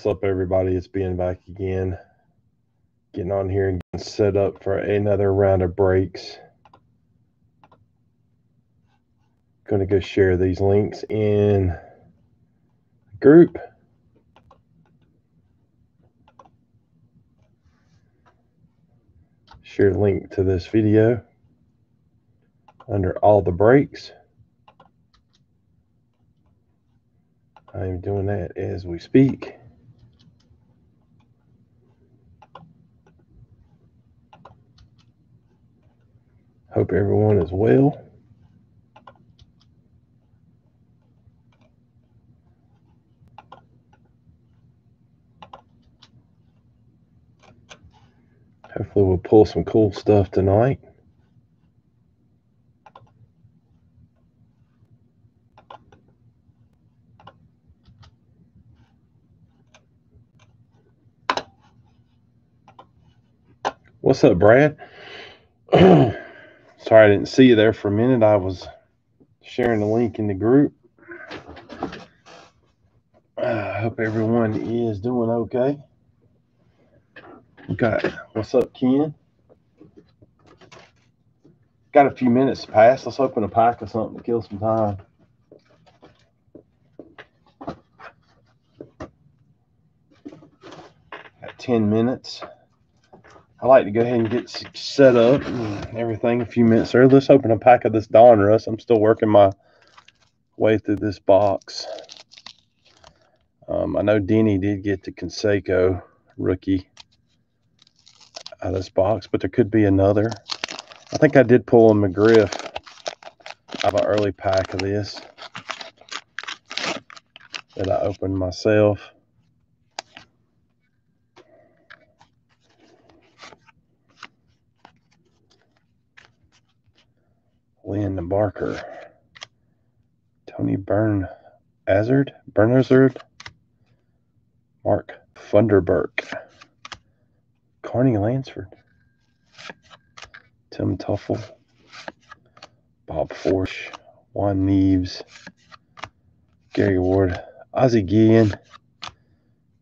What's up, everybody? It's being back again. Getting on here and getting set up for another round of breaks. Going to go share these links in group. Share link to this video under all the breaks. I am doing that as we speak. Hope everyone is well. Hopefully, we'll pull some cool stuff tonight. What's up, Brad? Sorry I didn't see you there for a minute. I was sharing the link in the group. I uh, hope everyone is doing okay. Got what's up, Ken? Got a few minutes to pass. Let's open a pack of something to kill some time. Got 10 minutes. I like to go ahead and get set up and everything a few minutes early. Let's open a pack of this Donruss. I'm still working my way through this box. Um, I know Denny did get the Canseco rookie out of this box, but there could be another. I think I did pull a McGriff out of an early pack of this that I opened myself. Lynn Barker, Tony Byrne Azard, Bernazard, Mark Funderburk, Carney Lansford, Tim Teufel, Bob Forsch, Juan Neves, Gary Ward, Ozzie Guillen,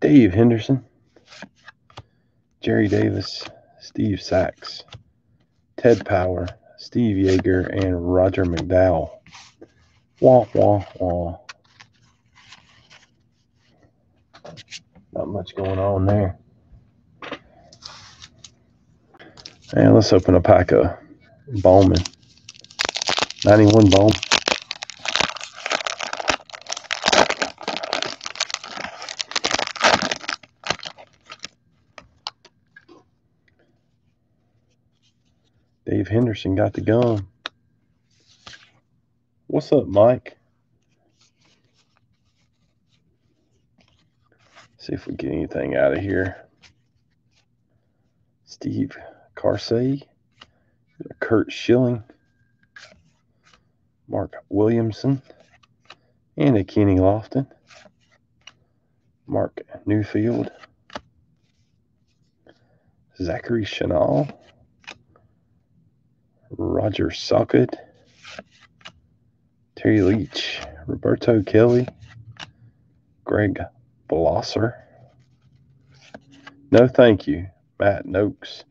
Dave Henderson, Jerry Davis, Steve Sax, Ted Power, Steve Yeager, and Roger McDowell. Wah, wah, wah. Not much going on there. And let's open a pack of Bowman. 91 Bowman. Dave Henderson got the gun. What's up, Mike? See if we get anything out of here. Steve Karsay, Curt Schilling, Mark Williamson, and a Kenny Lofton, Marc Newfield, Zachary Chanel. Roger Socket, Terry Leach, Roberto Kelly, Greg Blosser. No, thank you, Matt Nokes.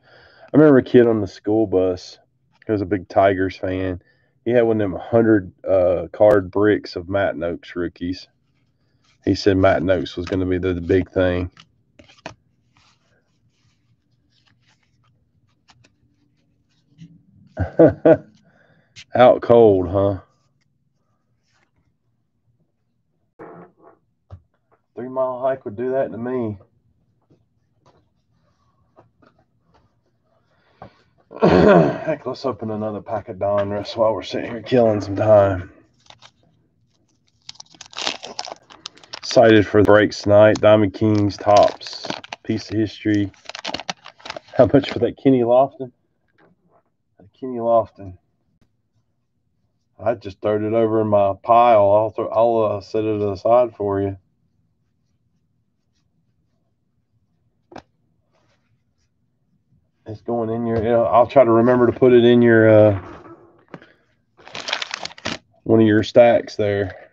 I remember a kid on the school bus He was a big Tigers fan. He had one of them 100 uh, card bricks of Matt Nokes rookies. He said Matt Nokes was going to be the, the big thing. Out cold, huh? Three mile hike would do that to me. Heck, let's open another pack of Donruss while we're sitting here killing some time. Excited for the breaks tonight. Diamond Kings, Topps, piece of history. How much for that Kenny Lofton? Kenny Lofton. I just throwed it over in my pile. I'll throw, I'll uh, set it aside for you. It's going in your. I'll try to remember to put it in your uh, one of your stacks there.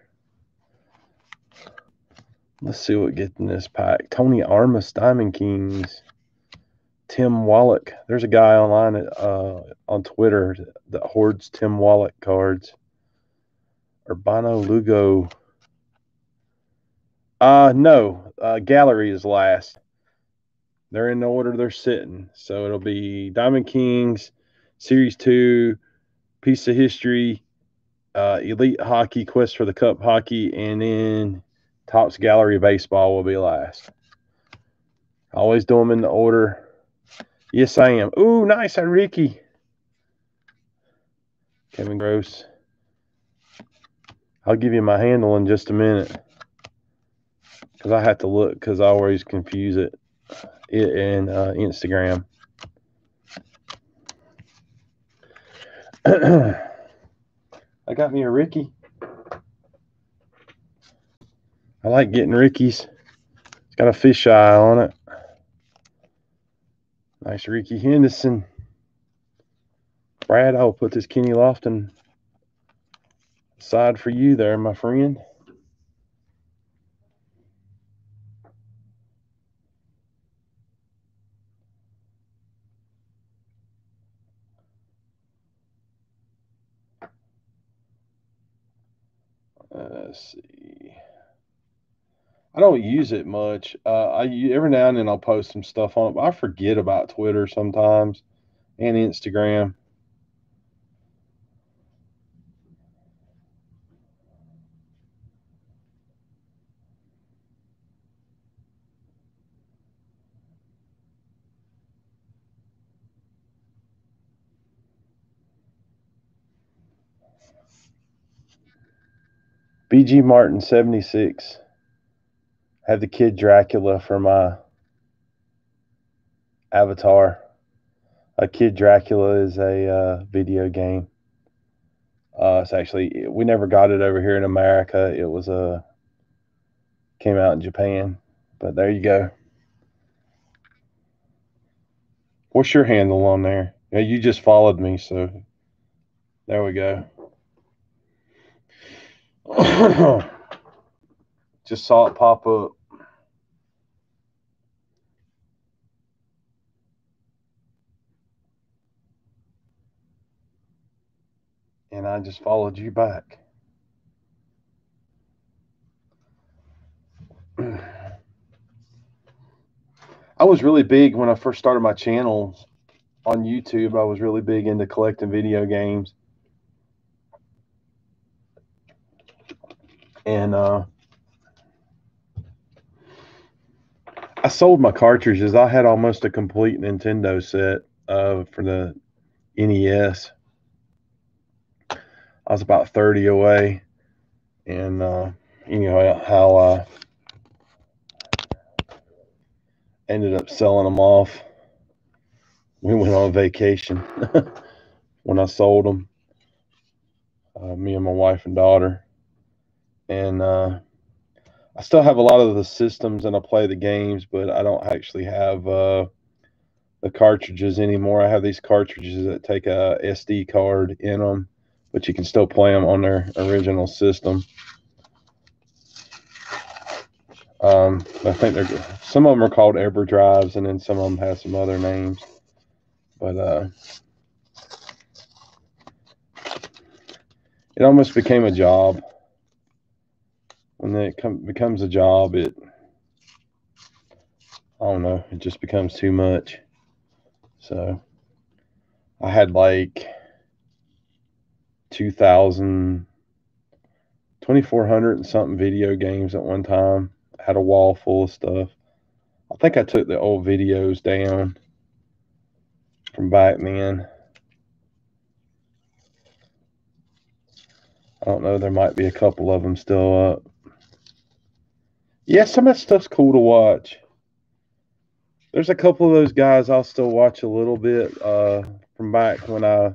Let's see what gets in this pack. Tony Armas Diamond Kings. Tim Wallach. There's a guy online uh, on Twitter that hoards Tim Wallach cards. Urbano Lugo. Uh no. Uh, gallery is last. They're in the order they're sitting. So it'll be Diamond Kings, Series 2, Piece of History, uh, Elite Hockey, Quest for the Cup Hockey, and then Topps Gallery Baseball will be last. Always do them in the order. Yes, I am. Ooh, nice, Ricky. Kevin Gross. I'll give you my handle in just a minute because I have to look because I always confuse it in uh, Instagram. I got me a Ricky. I like getting Rickies. It's got a fish eye on it. Nice Rickey Henderson. Brad, I'll put this Kenny Lofton aside for you there, my friend. Uh, let's see. I don't use it much. Uh, I every now and then I'll post some stuff on it, but I forget about Twitter sometimes and Instagram. BG Martin 76. Had the kid Dracula for my avatar. A Kid Dracula is a uh, video game. Uh, it's actually we never got it over here in America. It was a uh, came out in Japan, but there you go. What's your handle on there? Yeah, you just followed me, so there we go. Just saw it pop up. And I just followed you back. I was really big when I first started my channel on YouTube. I was really big into collecting video games and uh, I sold my cartridges. I had almost a complete Nintendo set uh, for the NES. I was about 30 away, and uh, you know how I ended up selling them off. We went on vacation when I sold them. Uh, me and my wife and daughter and uh, I still have a lot of the systems and I play the games, but I don't actually have uh, the cartridges anymore. I have these cartridges that take a SD card in them, but you can still play them on their original system. Um, I think they're some of them are called EverDrives, and then some of them have some other names. But uh, it almost became a job when it come, becomes a job, it I don't know, it just becomes too much. So I had like 2000 2400 and something video games at one time. I had a wall full of stuff. I think I took the old videos down from back then. I don't know, there might be a couple of them still up. Yeah, some of that stuff's cool to watch. There's a couple of those guys I'll still watch a little bit uh, from back when I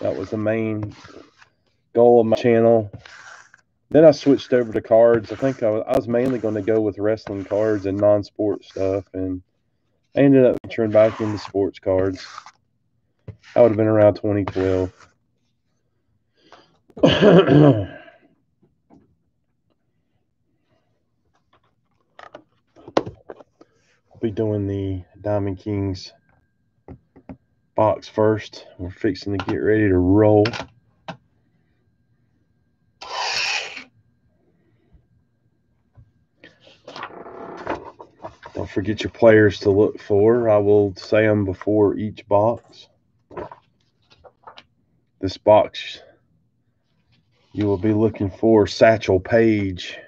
that was the main goal of my channel. Then I switched over to cards. I think I was, I was mainly going to go with wrestling cards and non-sport stuff, and I ended up venturing back into sports cards. That would have been around 2012. be doing the Diamond Kings box first. We're fixing to get ready to roll. Don't forget your players to look for. I will say them before each box. This box, you will be looking for Satchel Paige.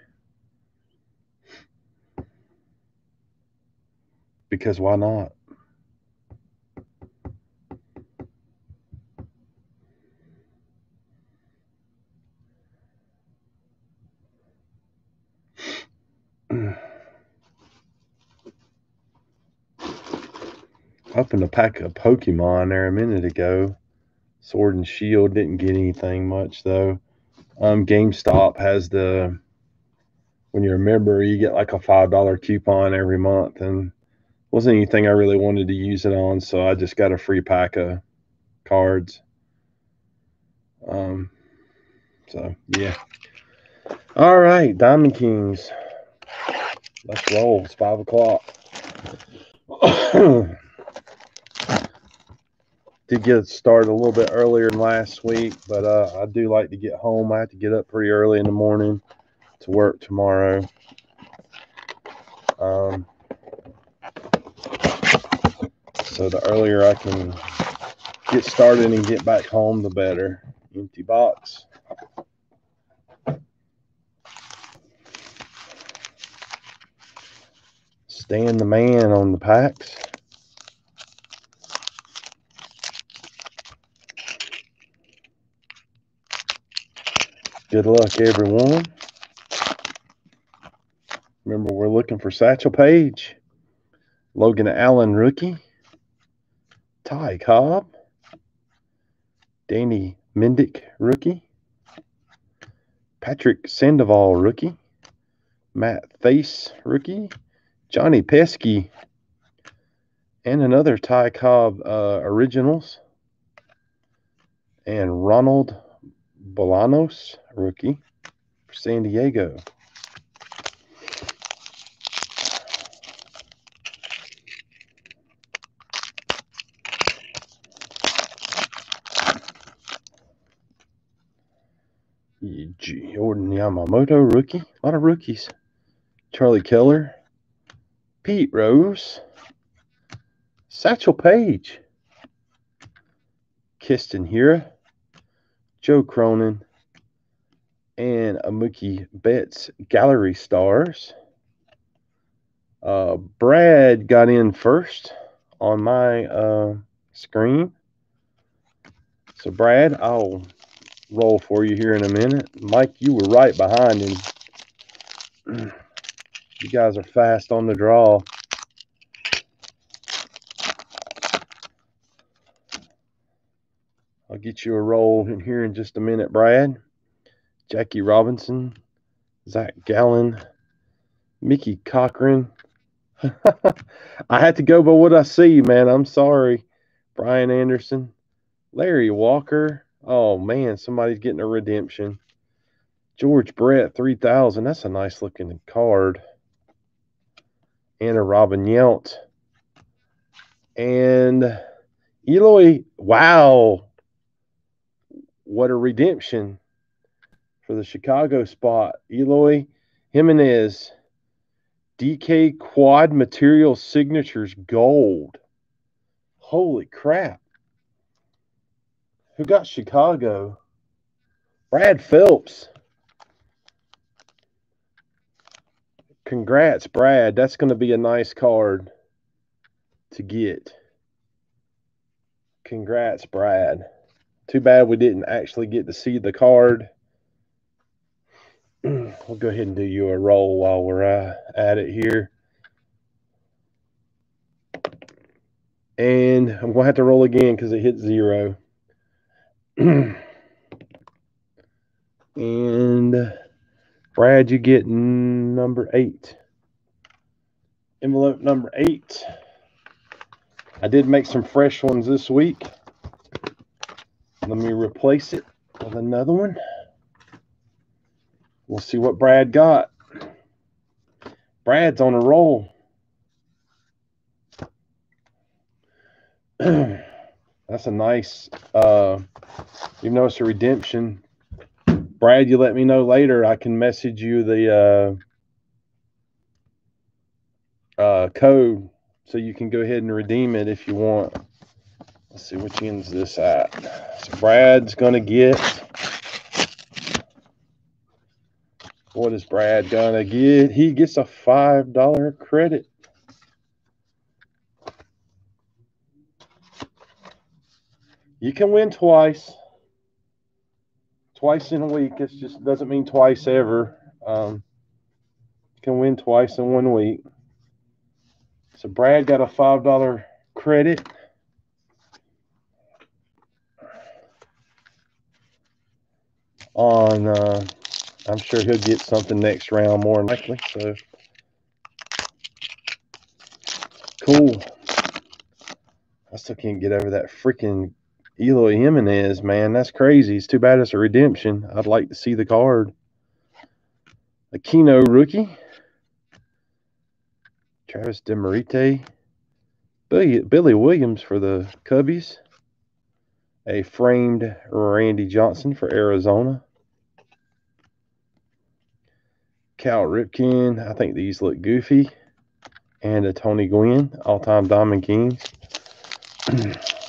Because why not? opened a pack of Pokemon there a minute ago. Sword and Shield didn't get anything much though. Um, GameStop has the when you're a member, you get like a five dollar coupon every month, and wasn't anything I really wanted to use it on, so I just got a free pack of cards. Um, so yeah. All right, Diamond Kings. Let's roll. It's five o'clock. did get started a little bit earlier than last week, but uh, I do like to get home. I have to get up pretty early in the morning to work tomorrow. Um, so the earlier I can get started and get back home, the better. Empty box. Stand the man on the packs. Good luck, everyone. Remember, we're looking for Satchel Paige, Logan Allen, rookie, Ty Cobb, Danny Mendick, rookie, Patrick Sandoval, rookie, Matt Thaiss, rookie, Johnny Pesky, and another Ty Cobb uh, Originals, and Ronald Bolanos, rookie for San Diego. Jordan Yamamoto, rookie. A lot of rookies. Charlie Keller. Pete Rose. Satchel Paige. Keston Hiura. Joe Cronin, and Mookie Betts Gallery Stars. Uh, Brad got in first on my uh, screen. So, Brad, I'll roll for you here in a minute. Mike, you were right behind him. You guys are fast on the draw. I'll get you a roll in here in just a minute, Brad. Jackie Robinson, Zach Gallen, Mickey Cochrane. I had to go by what I see, man. I'm sorry. Brian Anderson, Larry Walker. Oh, man, somebody's getting a redemption. George Brett, 3000. That's a nice looking card. Anna Robin Yount. And Eloy, wow, what a redemption for the Chicago spot. Eloy Jimenez, DK Quad Material Signatures Gold. Holy crap. Who got Chicago? Brad Phelps. Congrats, Brad. That's going to be a nice card to get. Congrats, Brad. Too bad we didn't actually get to see the card. we'll go ahead and do you a roll while we're uh, at it here. And I'm going to have to roll again because it hit zero. and Brad, you get number eight. Envelope number eight. I did make some fresh ones this week. Let me replace it with another one. We'll see what Brad got. Brad's on a roll. That's a nice. Uh, you notice a redemption. Brad, you let me know later. I can message you the uh, uh, code so you can go ahead and redeem it if you want. Let's see which end's this at. So Brad's gonna get. What is Brad gonna get? He gets a five dollar credit. You can win twice. Twice in a week. It just doesn't mean twice ever. Um, you can win twice in one week. So Brad got a five dollar credit. On, uh, I'm sure he'll get something next round more likely. So cool. I still can't get over that freaking Eloy Jimenez, man. That's crazy. It's too bad it's a redemption. I'd like to see the card. A Aquino rookie. Travis Demeritte. Billy, Billy Williams for the Cubbies. A framed Randy Johnson for Arizona. Cal Ripken. I think these look goofy. And a Tony Gwynn, all-time Diamond Kings.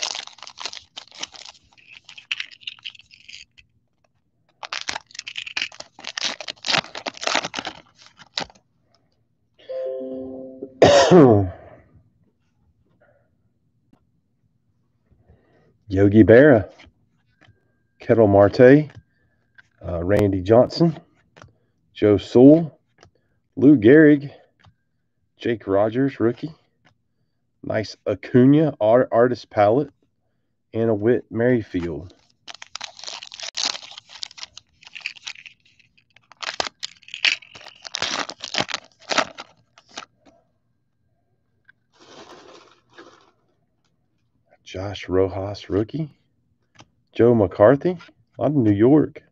Yogi Berra, Ketel Marte, uh, Randy Johnson, Joe Sewell, Lou Gehrig, Jake Rogers, rookie. Nice Acuna art, artist palette, and a Whit Merrifield. Rojas, rookie. Joe McCarthy, lot of New York.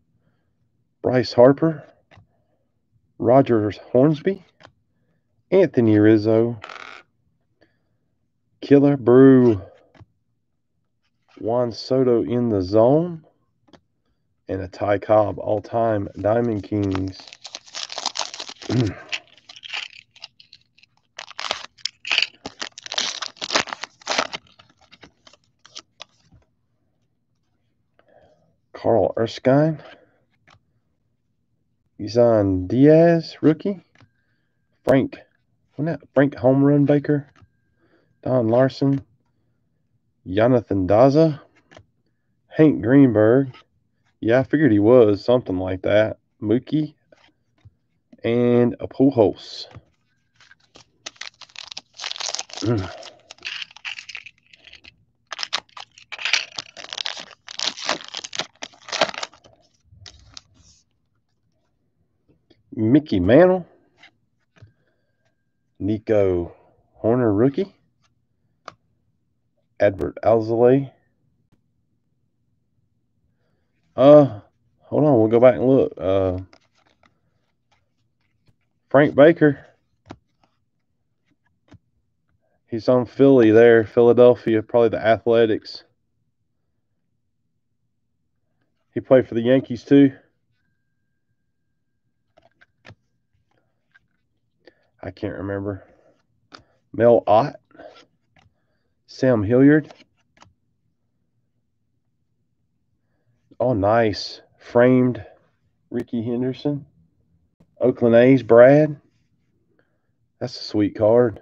Bryce Harper, Rogers Hornsby, Anthony Rizzo, Killebrew, Juan Soto in the zone, and a Ty Cobb all time Diamond Kings. Carl Erskine. Isan Diaz, rookie. Frank, wasn't that Frank Home Run Baker? Don Larsen. Jonathan Daza. Hank Greenberg. Yeah, I figured he was something like that. Mookie. And a Pujols. Mickey Mantle, Nico Hoerner rookie, Adbert Alzolay. Uh, hold on, we'll go back and look. Uh, Frank Baker. He's on Philly there, Philadelphia, probably the Athletics. He played for the Yankees too. I can't remember. Mel Ott, Sam Hilliard. Oh, nice. Framed Rickey Henderson. Oakland A's Brad. That's a sweet card.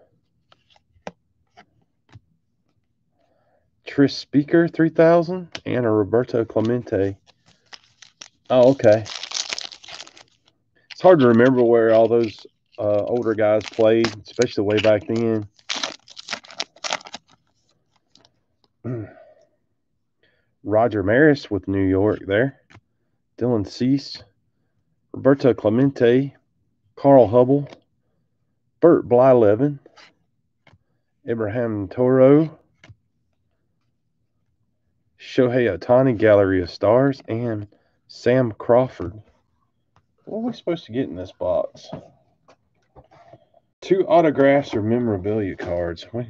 Tris Speaker 3000 and a Roberto Clemente. Oh, okay. It's hard to remember where all those uh, older guys played, especially way back then. Roger Maris with New York there. Dylan Cease. Roberto Clemente. Carl Hubbell. Bert Blyleven. Abraham Toro. Shohei Ohtani Gallery of Stars. And Sam Crawford. What are we supposed to get in this box? Two autographs or memorabilia cards. We're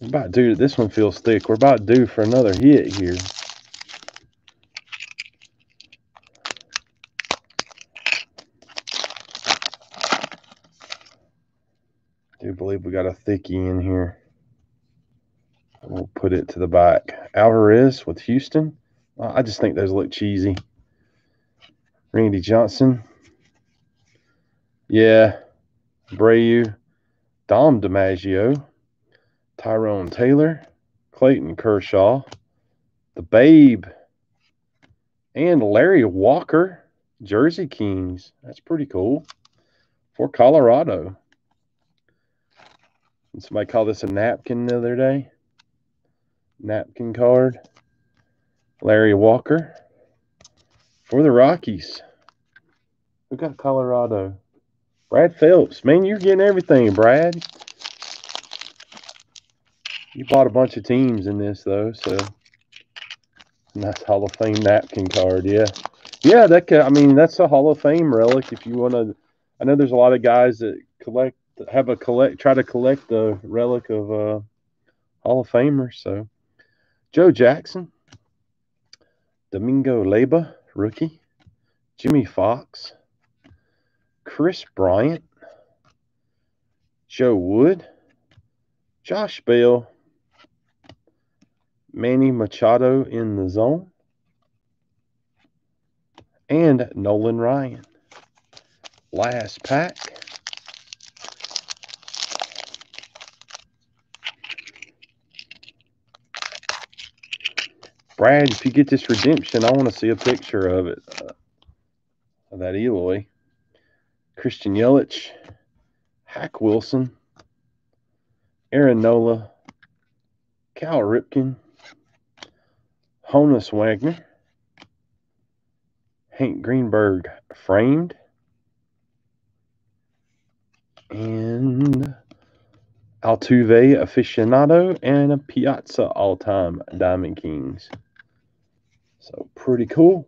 about due. This one feels thick. We're about due for another hit here. do believe we got a thickie in here. We'll put it to the back. Alvarez with Houston. I just think those look cheesy. Randy Johnson. Yeah. Brayu. Dom DiMaggio. Tyrone Taylor. Clayton Kershaw. The Babe. And Larry Walker. Jersey Kings. That's pretty cool. For Colorado. Somebody called this a napkin the other day. Napkin card. Larry Walker. For the Rockies. We got Colorado. Brad Phelps. Man, you're getting everything, Brad. You bought a bunch of teams in this, though, so. Nice Hall of Fame napkin card, yeah. Yeah, that could, I mean, that's a Hall of Fame relic if you want to. I know there's a lot of guys that collect have a collect try to collect the relic of uh Hall of Famer. So Joe Jackson, Domingo Leyba, rookie, Jimmy Foxx, Kris Bryant, Joe Wood, Josh Bell, Manny Machado in the zone, and Nolan Ryan. Last pack. Brad, if you get this redemption, I want to see a picture of it. Uh, of that Eloy. Christian Yelich, Hack Wilson, Aaron Nola, Cal Ripken, Honus Wagner, Hank Greenberg framed, and Altuve aficionado, and a Piazza all time Diamond Kings. So pretty cool.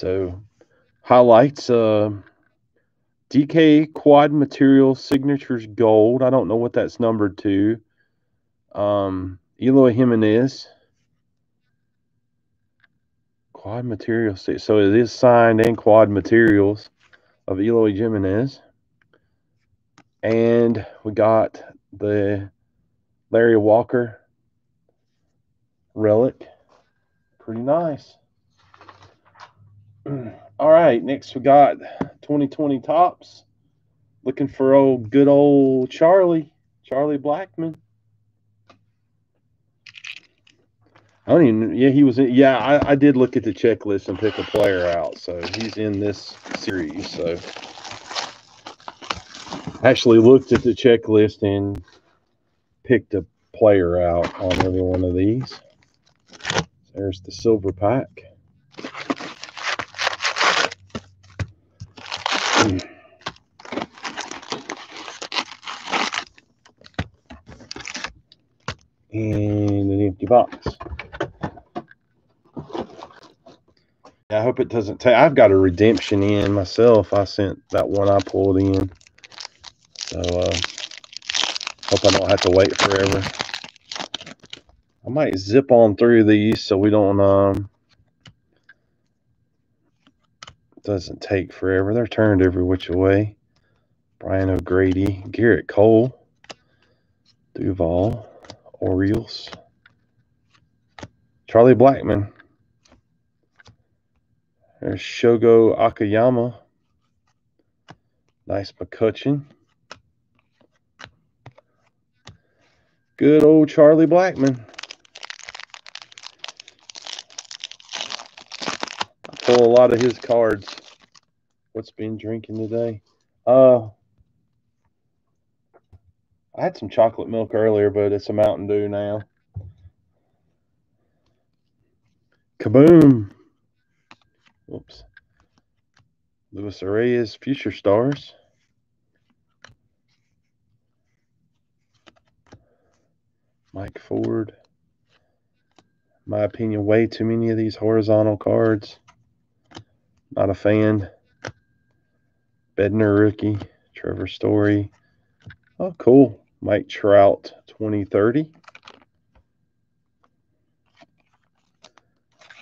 So highlights uh DK quad material signatures gold. I don't know what that's numbered to. Um Eloy Jimenez. Quad material. So it is signed and quad materials of Eloy Jimenez. And we got the Larry Walker relic. Pretty nice. All right, next we got 2020 Topps. Looking for old good old Charlie, Charlie Blackmon. I don't even. Yeah, he was. In, yeah, I, I did look at the checklist and pick a player out. So he's in this series. So actually looked at the checklist and picked a player out on every one of these. There's the silver pack. Box. I hope it doesn't take. I've got a redemption in myself. I sent that one I pulled in. So, uh, Hope I don't have to wait forever. I might zip on through these so we don't um doesn't take forever. They're turned every which way. Brian O'Grady, Gerrit Cole, Duval, Orioles, Charlie Blackmon. There's Shogo Akiyama. Nice McCutchen. Good old Charlie Blackmon. I pull a lot of his cards. What's been drinking today? Uh, I had some chocolate milk earlier, but it's a Mountain Dew now. Kaboom. Whoops. Luis Arraez, Future Stars. Mike Ford. My opinion, way too many of these horizontal cards. Not a fan. Bednar rookie. Trevor Story. Oh, cool. Mike Trout 2030.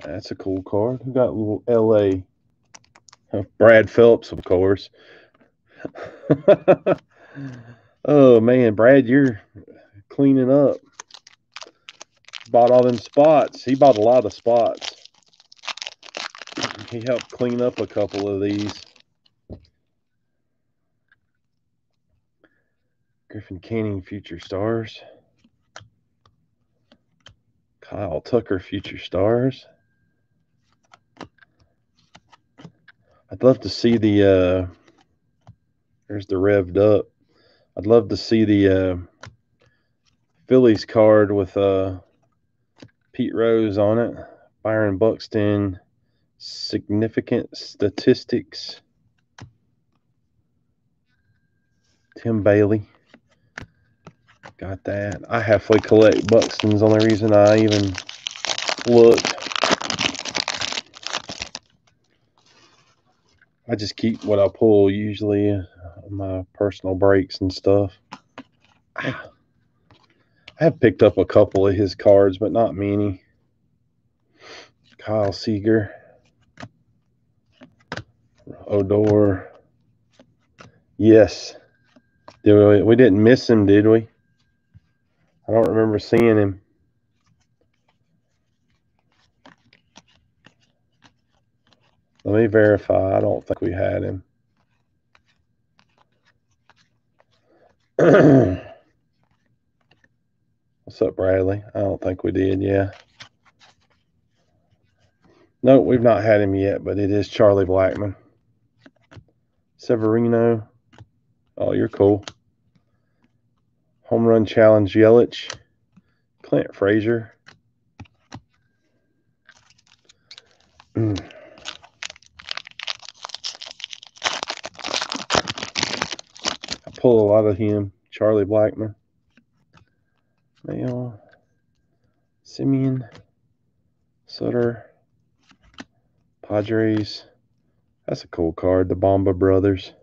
That's a cool card. Who got little LA? Brad Phillips, of course. oh man, Brad, you're cleaning up. Bought all them spots. He bought a lot of spots. He helped clean up a couple of these. Griffin Canning Future Stars. Kyle Tucker Future Stars. I'd love to see the uh there's the revved up. I'd love to see the uh Phillies card with uh Pete Rose on it. Byron Buxton significant statistics. Tim Bailey. Got that. I halfway collect Buxton's. Only reason I even looked. I just keep what I pull usually uh, my personal breaks and stuff. I have picked up a couple of his cards, but not many. Kyle Seager, Odor. Yes. Did we, we didn't miss him, did we? I don't remember seeing him. Let me verify. I don't think we had him. What's up, Bradley? I don't think we did. Yeah. No, we've not had him yet, but it is Charlie Blackmon. Severino. Oh, you're cool. Home run challenge Yelich. Clint Frazier. pull a lot of him. Charlie Blackmon. Mail. Simeon. Sutter. Padres. That's a cool card. The Bomba Brothers.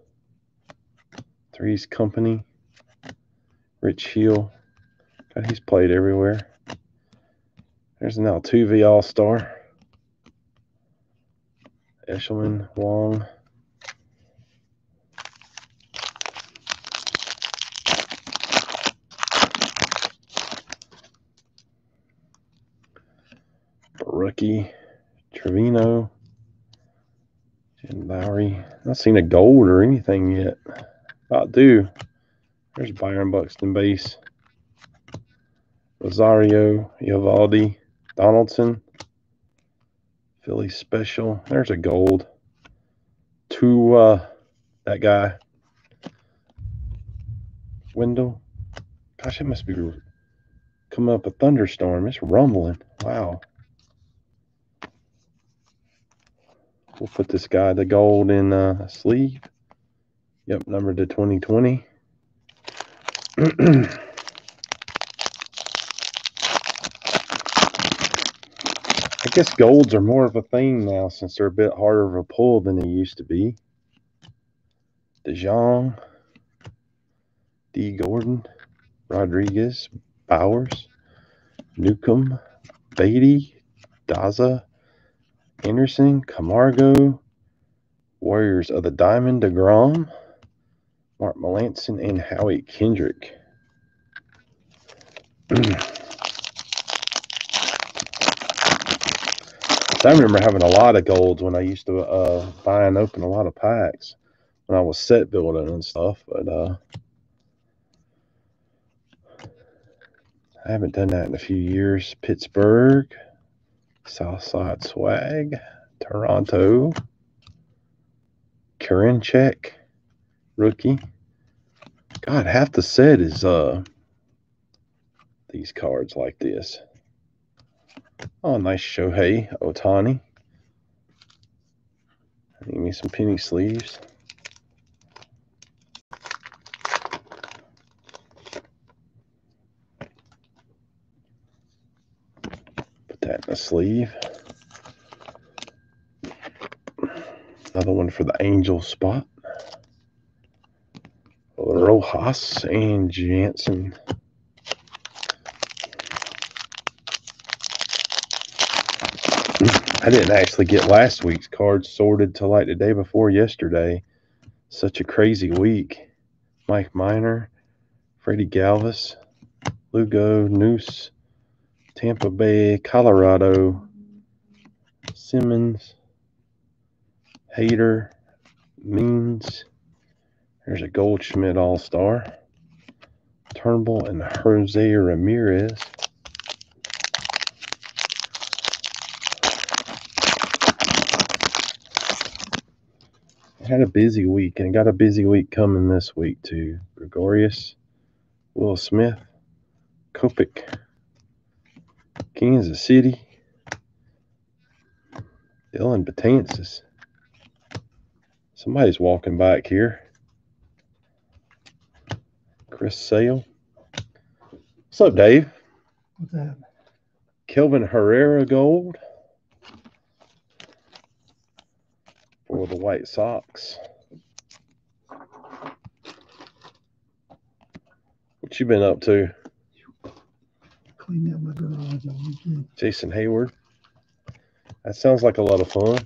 Three's Company. Rich Hill. God, he's played everywhere. There's an Altuve All Star. Eshelman Wong. Rookie. Trevino. and Lowry. Not seen a gold or anything yet. About do. There's Byron Buxton base. Rosario, Eovaldi, Donaldson. Philly special. There's a gold. To uh, that guy. Window. Gosh, it must be coming up a thunderstorm. It's rumbling. Wow. We'll put this guy, the gold, in uh, sleeve. Yep, number to 2020. I guess golds are more of a thing now since they're a bit harder of a pull than they used to be. DeJong, D. Gordon, Rodriguez, Bowers, Newcomb, Beatty, Daza, Anderson, Camargo, Warriors of the Diamond, DeGrom, Mark Melancon, and Howie Kendrick. I remember having a lot of golds when I used to uh, buy and open a lot of packs when I was set building and stuff, but uh, I haven't done that in a few years. Pittsburgh, Southside Swag, Toronto, Karinchak, rookie. God, half the set is uh these cards like this. Oh, nice Shohei Ohtani. Need me some penny sleeves. Sleeve. Another one for the angel spot. Rojas and Jansen. I didn't actually get last week's cards sorted till like the day before yesterday. Such a crazy week. Mike Minor, Freddie Galvis, Lugo, Noose, Tampa Bay, Colorado, Simmons, Hader, Means. There's a Goldschmidt All Star. Turnbull and Jose Ramirez. had a busy week and got a busy week coming this week too. Gregorius, Will Smith, Kopech, Kansas City, Dellin Betances. Somebody's walking back here. Chris Sale. What's up, Dave? What's that? Kelvin Herrera Gold. for the White Sox. What you been up to? Clean out my garage on weekend. Jason Heyward. That sounds like a lot of fun.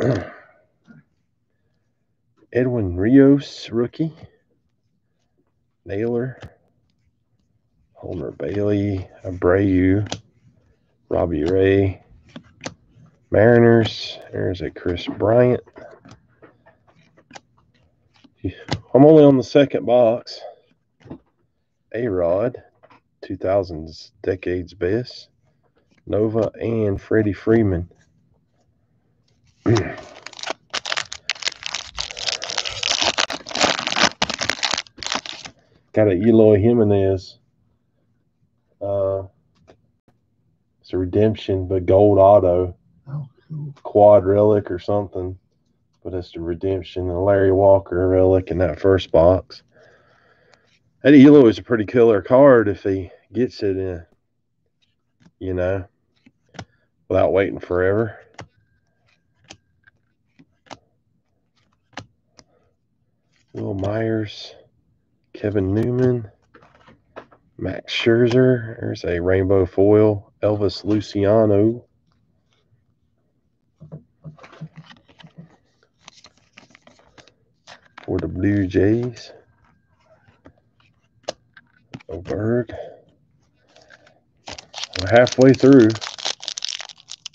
Edwin Rios, rookie. Naylor. Homer Bailey. Abreu. Robbie Ray. Mariners. There's a Kris Bryant. I'm only on the second box. A Rod, 2000s Decades Best. Nova and Freddie Freeman. Got a Eloy Jimenez. Uh, it's a redemption, but gold auto, Oh, cool. quad relic or something. The redemption, a Larry Walker relic in that first box. That Eloy is a pretty killer card if he gets it in, you know, without waiting forever. Wil Myers, Kevin Newman, Max Scherzer. There's a rainbow foil. Elvis Luciano. For the Blue Jays. Oh, Oberg. We're halfway through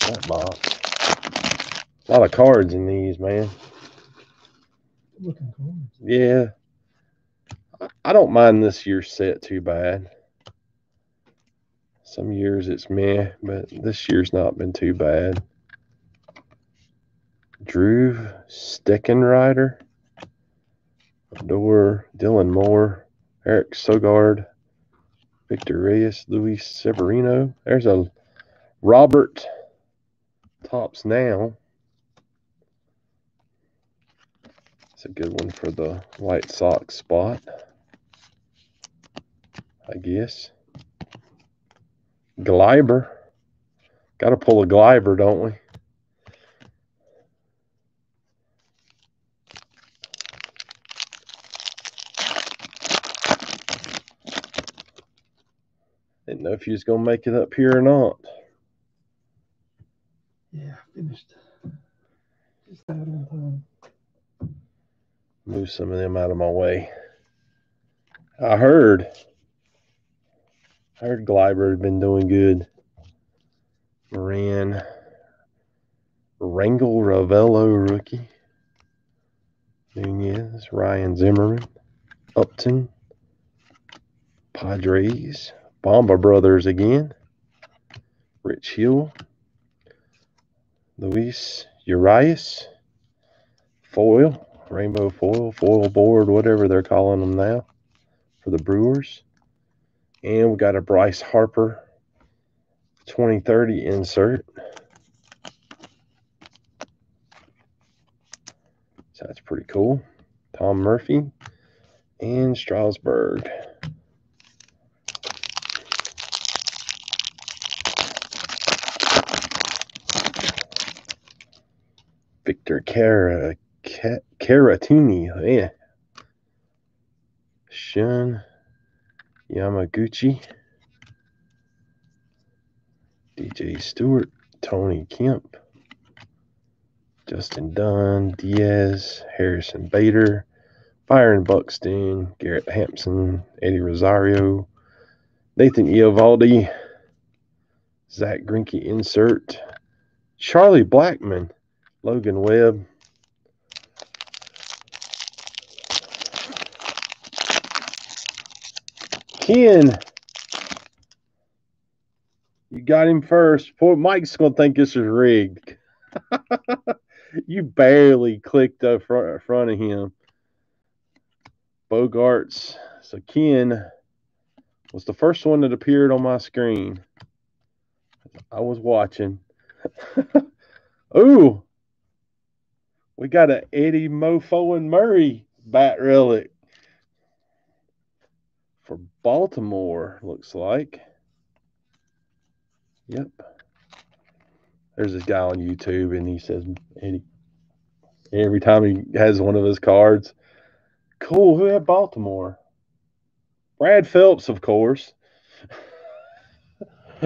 that box. A lot of cards in these, man. Looking. Yeah. I- I don't mind this year's set too bad. Some years it's meh, but this year's not been too bad. Drew Steckenrider, Door, Dylan Moore, Eric Sogard, Victor Reyes, Luis Severino. There's a Robert Topps Now. It's a good one for the White Sox spot. I guess. Gleiber. Got to pull a Gleiber, don't we? Didn't know if you was gonna make it up here or not. Yeah, finished. Just out on time. Move some of them out of my way. I heard. I heard Gleiber had been doing good. Moran. Rangel Ravello rookie. Nunez. Ryan Zimmerman. Upton. Padres. Bomba Brothers again. Rich Hill. Luis Urias. Foil. Rainbow foil, foil board, whatever they're calling them now for the Brewers. And we got a Bryce Harper 2030 insert. So that's pretty cool. Tom Murphy and Strasburg. Victor Cara, Ca- Caratini. Yeah. Shun Yamaguchi. DJ Stewart. Tony Kemp. Justin Dunn. Diaz. Harrison Bader. Byron Buxton. Garrett Hampson. Eddie Rosario. Nathan Eovaldi. Zack Greinke insert. Charlie Blackmon. Logan Webb. Ken. You got him first. Poor Mike's gonna think this is rigged. you barely clicked up front, front of him. Bogaerts. So Ken was the first one that appeared on my screen. I was watching. Ooh, we got an Eddie Mofo and Murray bat relic for Baltimore, looks like. Yep. There's this guy on YouTube, and he says, Eddie, every time he has one of his cards, cool, who had Baltimore? Brad Phelps, of course.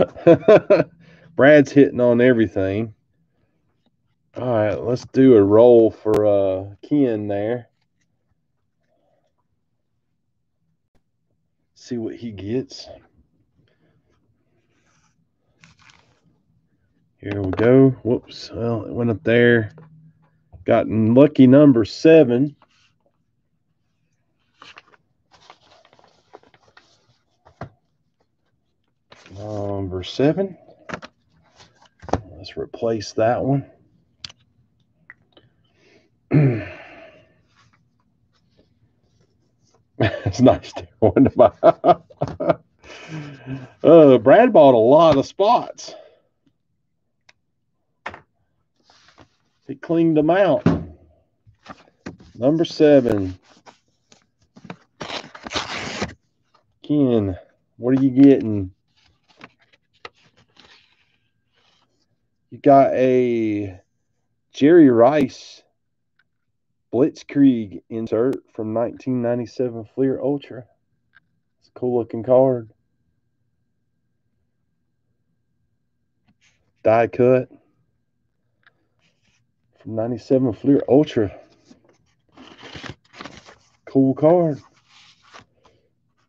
Brad's hitting on everything. All right, let's do a roll for uh Ken there. See what he gets. Here we go. Whoops. Well, it went up there. Got lucky number seven. Number seven. Let's replace that one. it's nice to wonder about. uh, Brad bought a lot of spots. He cleaned them out. Number seven. Ken, what are you getting? You got a Jerry Rice Blitzkrieg insert from 1997 Fleer Ultra. It's a cool looking card. Die cut from 97 Fleer Ultra. Cool card.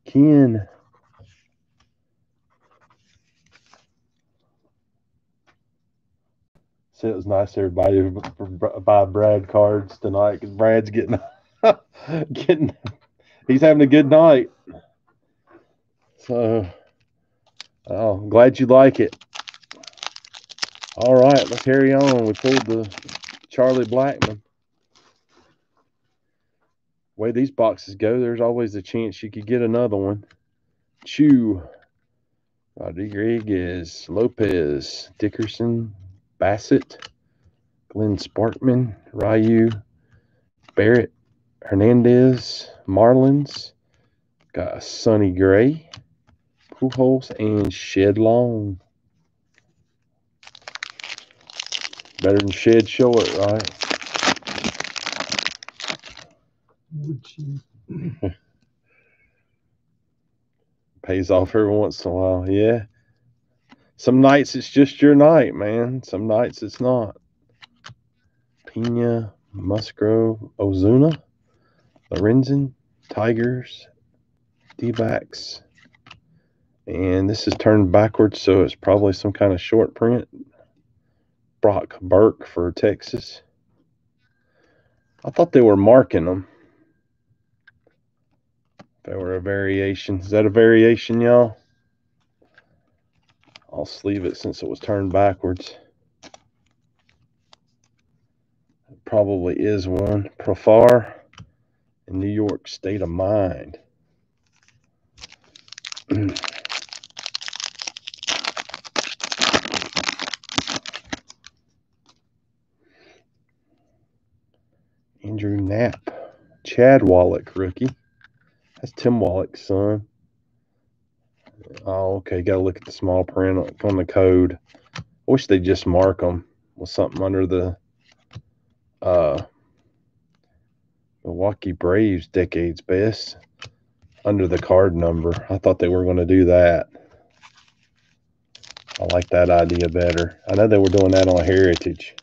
Ken. Said it was nice to everybody buy Brad cards tonight because Brad's getting getting he's having a good night. So oh, I'm glad you like it. All right, let's carry on. We pulled the Charlie Blackmon. Way these boxes go, there's always a chance you could get another one. Chew, Rodriguez, Lopez, Dickerson, Bassitt, Glenn Sparkman, Ryu, Barrett, Hernandez, Marlins, got Sonny Gray, Pujols, and Shed Long. Better than Shed Short, right? Pays off every once in a while. Yeah. Some nights it's just your night, man. Some nights it's not. Pena, Musgrove, Ozuna, Lorenzen, Tigers, D backs. And this is turned backwards, so it's probably some kind of short print. Brock Burke for Texas. I thought they were marking them. They were a variation. Is that a variation, y'all? I'll sleeve it since it was turned backwards. It probably is one. Profar in New York State of Mind. Andrew Knapp. Chad Wallach, rookie. That's Tim Wallach's son. Oh, okay. Got to look at the small print on the code. I wish they'd just mark them with something under the uh, Milwaukee Braves Decades Best under the card number. I thought they were going to do that. I like that idea better. I know they were doing that on Heritage.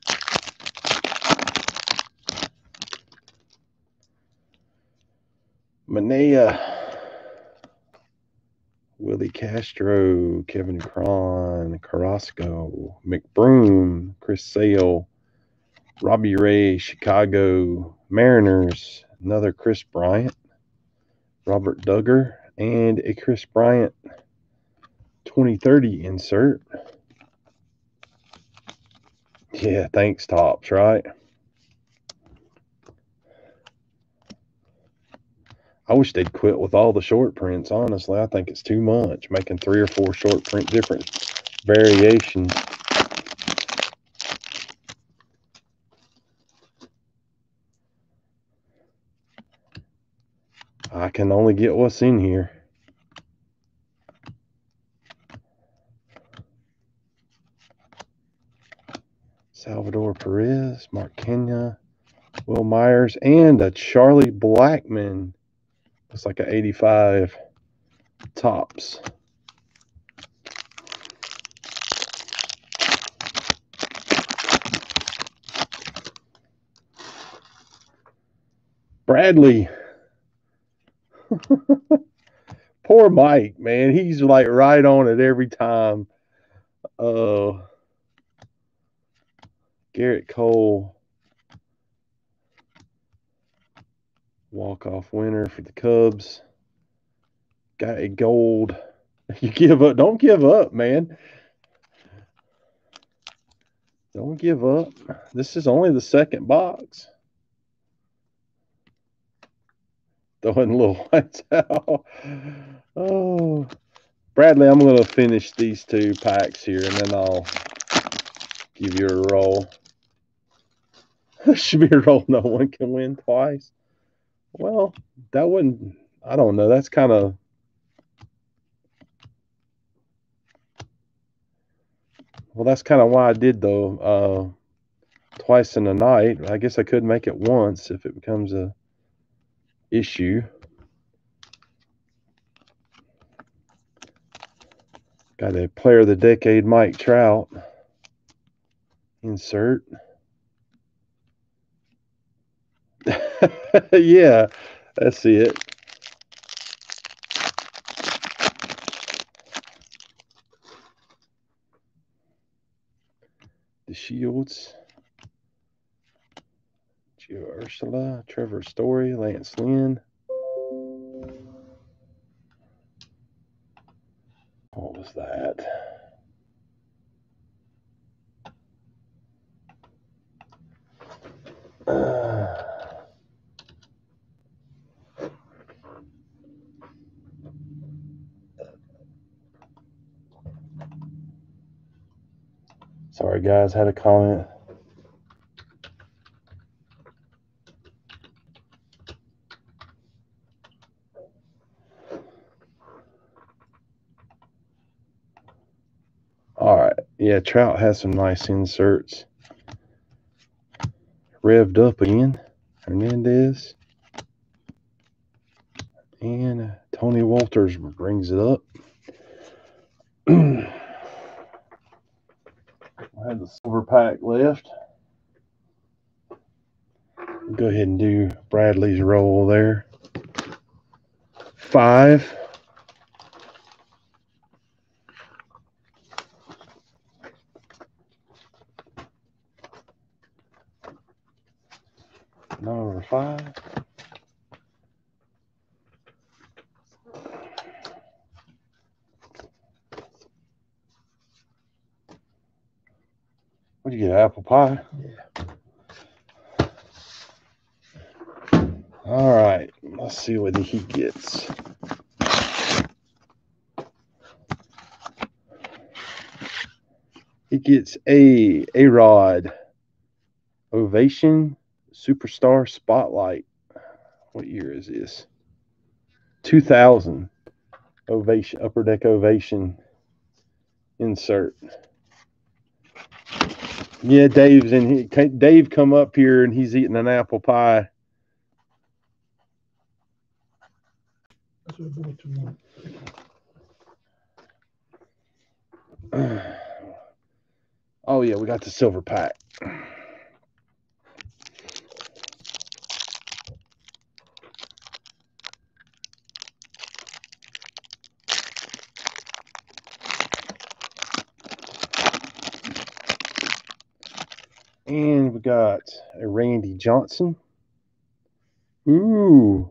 Manea, Willie Castro, Kevin Cron, Carrasco, McBroom, Chris Sale, Robbie Ray, Chicago Mariners, another Kris Bryant, Robert Dugger, and a Kris Bryant 2030 insert. Yeah, thanks, Topps, right? I wish they'd quit with all the short prints, honestly. I think it's too much, making three or four short print different variations. I can only get what's in here. Salvador Perez, Mark Canha, Wil Myers, and a Charlie Blackmon. Looks like an 85 Topps. Bradley. Poor Mike, man. He's like right on it every time. Uh Gerrit Cole. Walk off winner for the Cubs. Got a gold. You give up. Don't give up, man. Don't give up. This is only the second box. Throwing little lights out. Oh, Bradley, I'm going to finish these two packs here and then I'll give you a roll. Should be a roll no one can win twice. Well, that wouldn't, I don't know. That's kind of, well, that's kind of why I did though. Uh, twice in a night. I guess I could make it once if it becomes a issue. Got a player of the decade, Mike Trout. Insert. yeah, I see it. The Shields. Gio Urshela, Trevor Story, Lance Lynn. What was that? Uh, sorry, guys, had a comment. All right. Yeah, Trout has some nice inserts. Revved up again. Hernandez. And Tony Walters brings it up. The silver pack left. Go ahead and do Bradley's roll there. Five. Number five. What'd you get? Apple pie? Yeah. All right. Let's see what he gets. He gets a A Rod Ovation Superstar Spotlight. What year is this? 2000 Ovation Upper Deck Ovation insert. Yeah, Dave's in. He, Dave come up here and he's eating an apple pie. Oh yeah, we got the silver pack. And we got a Randy Johnson. Ooh.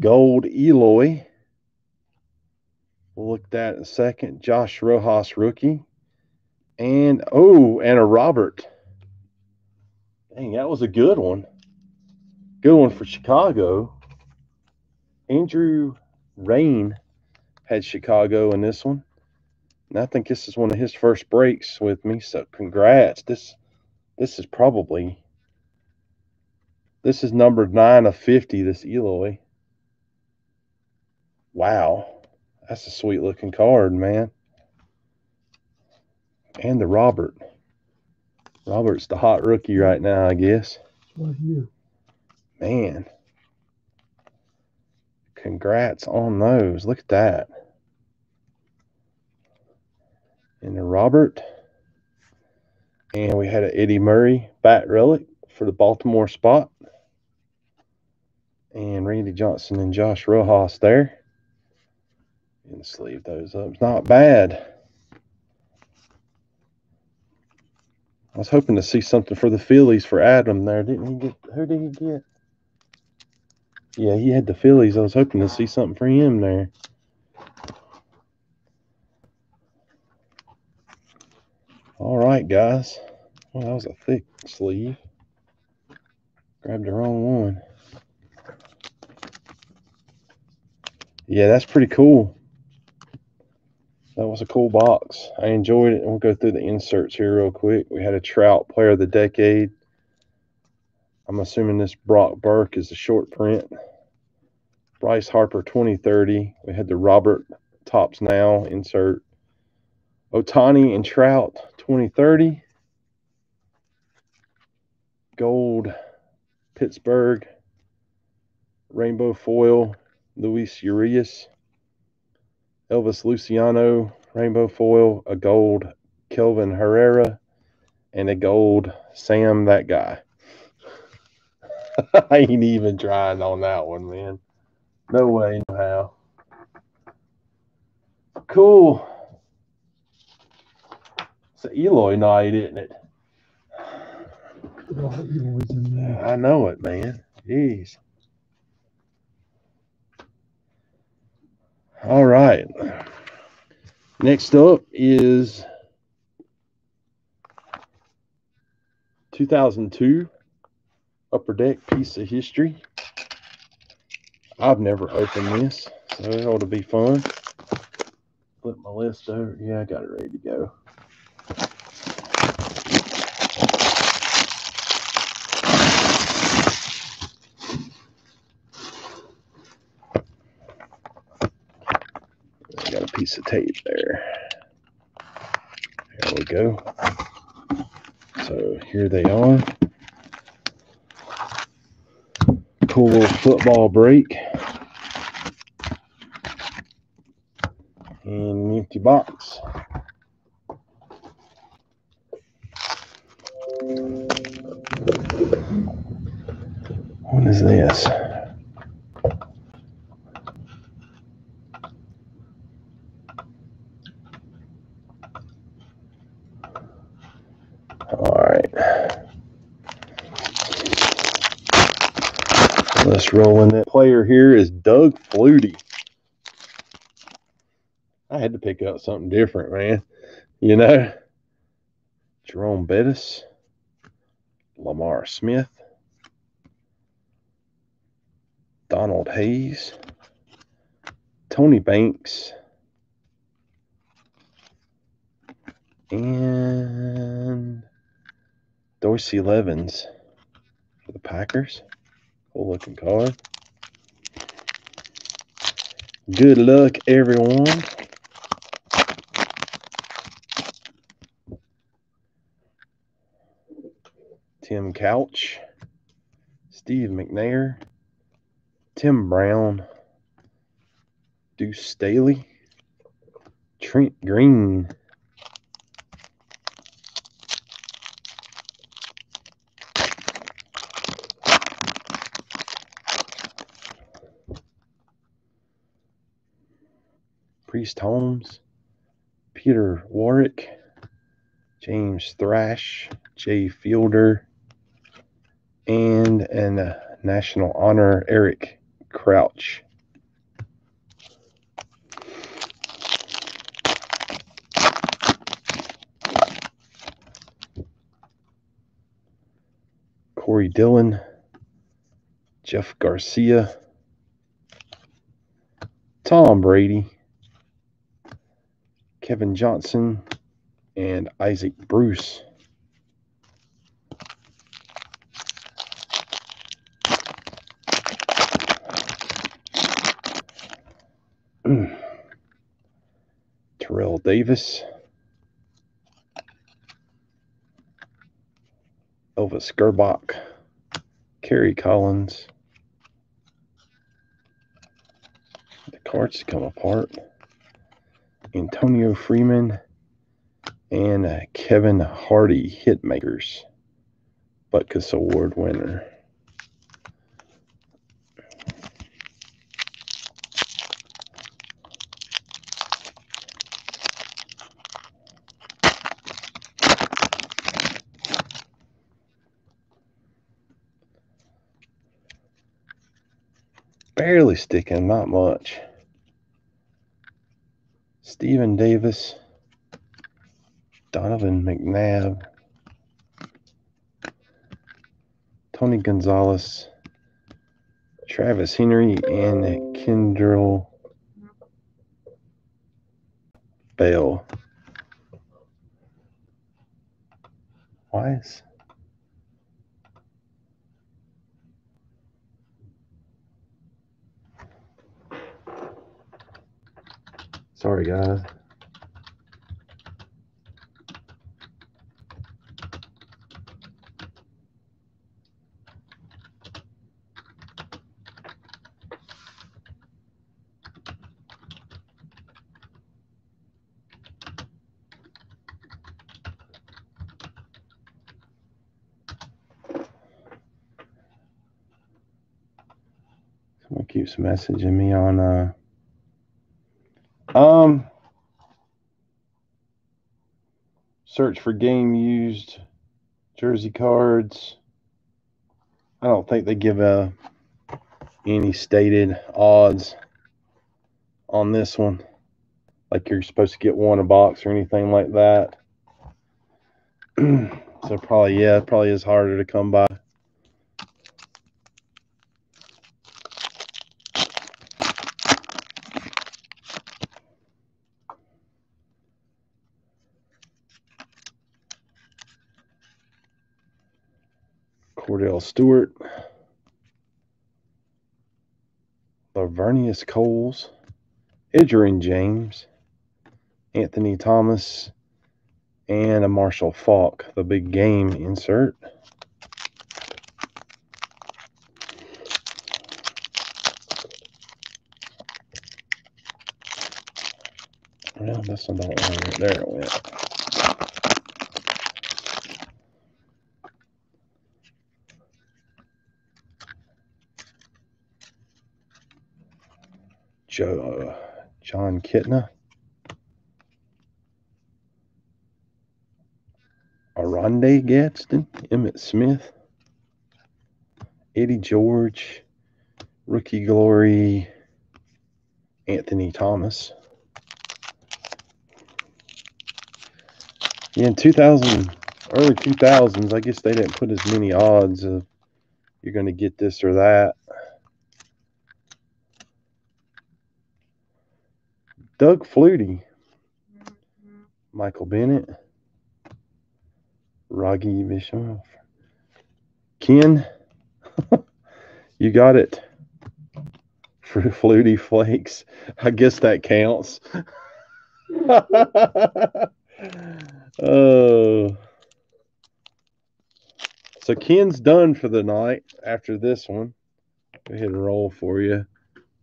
Gold Eloy. We'll look at that in a second. Josh Rojas rookie. And oh, and a Robert. Dang, that was a good one. Good one for Chicago. Andrew Rain had Chicago in this one. And I think this is one of his first breaks with me. So congrats. This this is probably this is number nine of 50, this Eloy. Wow. That's a sweet looking card, man. And the Robert. Robert's the hot rookie right now, I guess. Right here. Man. Congrats on those. Look at that. And the Robert. And we had an Eddie Murray bat relic for the Baltimore spot. And Randy Johnson and Josh Rojas there. And sleeve those up. Not bad. I was hoping to see something for the Phillies for Adam there. Didn't he get who did he get? Yeah, he had the Phillies. I was hoping to see something for him there. All right, guys. Well, that was a thick sleeve. Grabbed the wrong one. Yeah, that's pretty cool. That was a cool box. I enjoyed it. We'll go through the inserts here real quick. We had a Trout Player of the Decade. I'm assuming this Brock Burke is a short print. Bryce Harper 2030. We had the Robert Topps Now insert. Ohtani and Trout 2030. Gold Pittsburgh. Rainbow Foil Luis Urias. Elvis Luciano, rainbow foil, a gold Kelvin Herrera, and a gold Sam that guy. I ain't even trying on that one, man. No way, no how. Cool. It's an Eloy night, isn't it? Look at all the Eloys in there. I know it, man. Jeez. All right. Next up is 2002 Upper Deck Piece of History. I've never opened this, so it ought to be fun. Flip my list over. Yeah, I got it ready to go. I got a piece of tape there. There we go. So here they are. Cool little football break. And an empty box. Player here is Doug Flutie. I had to pick up something different, man. You know, Jerome Bettis, Lamar Smith, Donald Hayes, Tony Banks, and Dorsey Levens for the Packers. Cool looking card. Good luck, everyone. Tim Couch, Steve McNair, Tim Brown, Deuce Staley, Trent Green. Priest Holmes, Peter Warwick, James Thrash, Jay Fiedler, and an uh, national honor, Eric Crouch. Corey Dillon, Jeff Garcia, Tom Brady, Kevin Johnson, and Isaac Bruce. Terrell Davis, Elvis Grbac, Kerry Collins. The cards come apart. Antonio Freeman and uh, Kevin Hardy Hitmakers, Butkus Award winner. Barely sticking, not much. Stephen Davis, Donovan McNabb, Tony Gonzalez, Travis Henry, and Kendrell Bell. Why is Sorry, guys. Someone keeps messaging me on uh um search for game used jersey cards. I don't think they give a any stated odds on this one. Like you're supposed to get one a box or anything like that. so probably yeah, probably is harder to come by. Stewart, Laveranues Coles, Edgerrin James, Anthony Thomas, and a Marshall Faulk, the big game insert. Well, this one don't want There it went. Joe, Jon Kitna, Oronde Gadsden, Emmitt Smith, Eddie George, Rookie Glory, Anthony Thomas. Yeah, in 2000, early 2000s, I guess they didn't put as many odds of you're going to get this or that. Doug Flutie, Michael Bennett, Rogie Bischoff, Ken, you got it. For Flutie Flakes, I guess that counts. oh. So Ken's done for the night after this one. Go ahead and roll for you.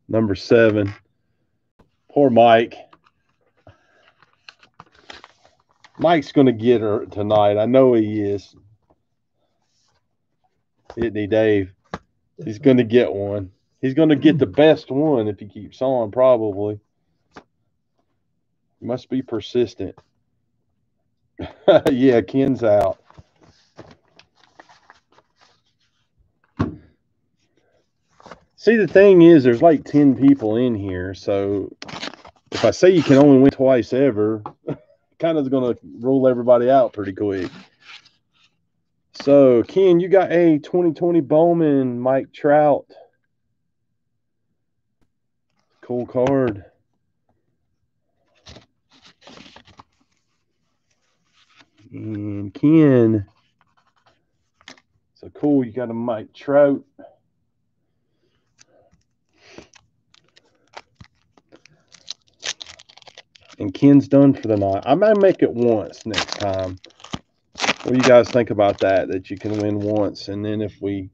Number seven. Poor Mike. Mike's going to get her tonight. I know he is. Isn't he, Dave? He's going to get one. He's going to get the best one if he keeps on, probably. Must be persistent. yeah, Ken's out. See, the thing is, there's like 10 people in here. So if I say you can only win twice ever, kind of going to rule everybody out pretty quick. So, Ken, you got a 2020 Bowman Mike Trout. Cool card. And Ken. So cool, you got a Mike Trout. And Ken's done for the night. I might make it once next time. What do you guys think about that? That you can win once, and then if we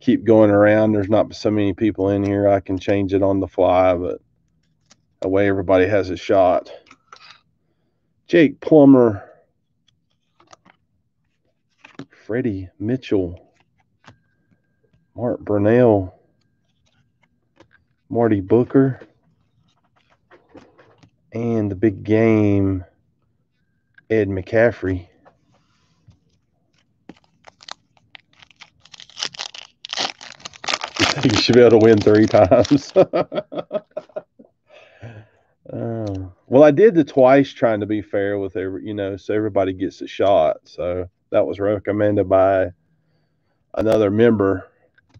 keep going around, there's not so many people in here, I can change it on the fly, but that way everybody has a shot. Jake Plummer, Freddie Mitchell, Mark Brunell, Marty Booker, and the big game, Ed McCaffrey. You should be able to win three times? Uh, well, I did the twice trying to be fair with every, you know, so everybody gets a shot. So that was recommended by another member,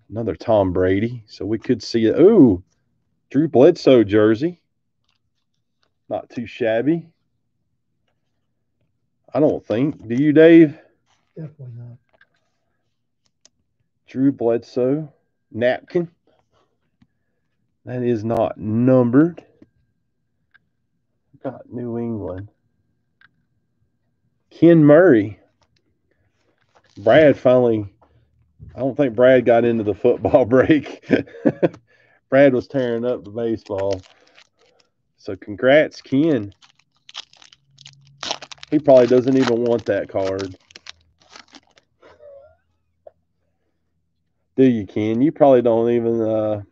another Tom Brady. So we could see it. Ooh, Drew Bledsoe jersey. Not too shabby. I don't think. Do you, Dave? Definitely not. Drew Bledsoe napkin. That is not numbered. Got New England. Ken Murray. Brad finally. I don't think Brad got into the football break. Brad was tearing up the baseball. So congrats, Ken. He probably doesn't even want that card. Do you, Ken? You probably don't even uh,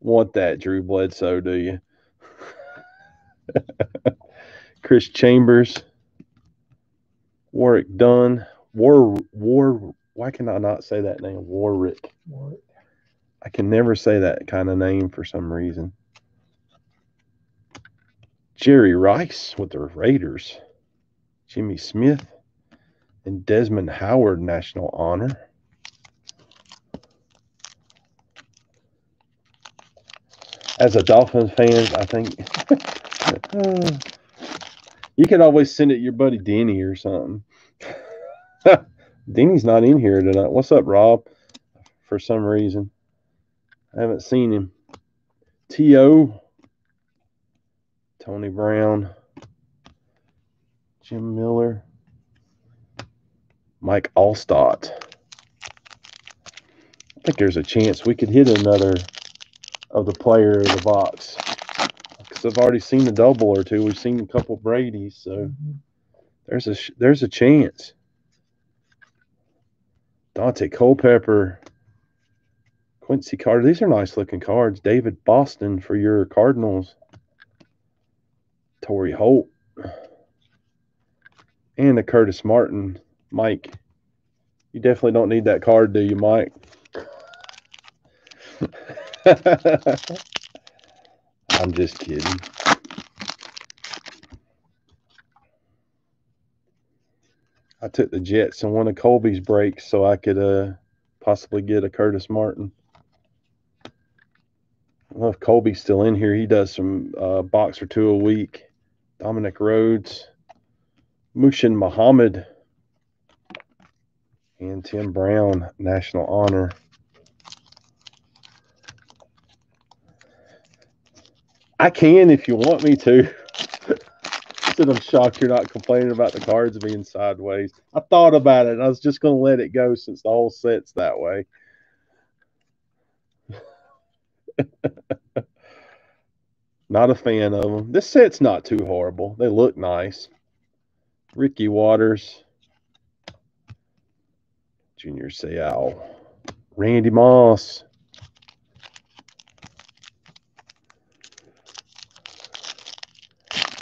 want that, Drew Bledsoe, do you? Chris Chambers, Warwick Dunn, War War. Why can I not say that name? Warwick. What? I can never say that kind of name for some reason. Jerry Rice with the Raiders, Jimmy Smith, and Desmond Howard National Honor. As a Dolphins fan, I think you could always send it your buddy Denny or something. Denny's not in here tonight. What's up, Rob? For some reason, I haven't seen him. T.O. Tony Brown, Jim Miller, Mike Alstott. I think there's a chance we could hit another of the player of the box. Because I've already seen a double or two. We've seen a couple Brady's, so Mhm. there's a there's a chance. Daunte Culpepper, Quincy Carter. These are nice looking cards. David Boston for your Cardinals. Torry Holt. And a Curtis Martin. Mike. You definitely don't need that card, do you, Mike? I'm just kidding. I took the Jets and one of Colby's breaks so I could uh, possibly get a Curtis Martin. I if Colby's still in here. He does some uh, box or two a week. Dominic Rhodes, Muhsin Muhammad, and Tim Brown, National Honor. I can if you want me to. I'm shocked you're not complaining about the cards being sideways. I thought about it I was just going to let it go since the whole set's that way. not a fan of them. This set's not too horrible. They look nice. Ricky Watters, Junior Seau, Randy Moss.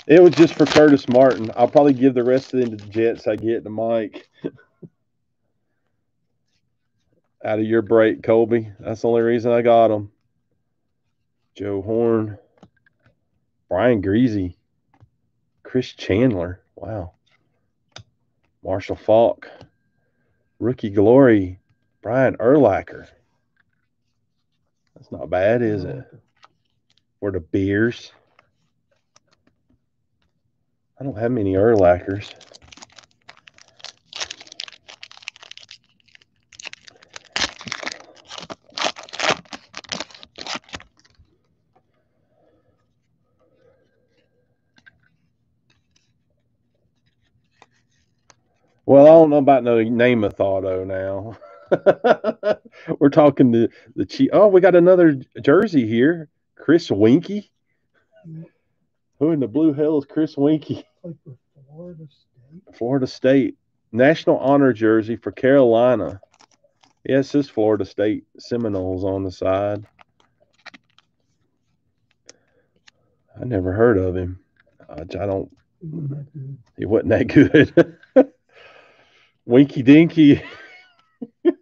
It was just for Curtis Martin. I'll probably give the rest of them to the Jets I get to Mike. Out of your break, Colby. That's the only reason I got them. Joe Horn, Brian Griese, Chris Chandler. Wow. Marshall Faulk, Rookie Glory, Brian Urlacher. That's not bad, is it? For the beers. I don't have many Urlachers. Don't know about no name of Thauto now. We're talking to the chief. Oh, we got another jersey here. Chris Weinke. Who in the blue hell is Chris Weinke? Like Florida State. Florida State. National honor jersey for Carolina. Yes, this Florida State Seminoles on the side. I never heard of him. I, I don't. Isn't that good? He wasn't that good. Winky Dinky.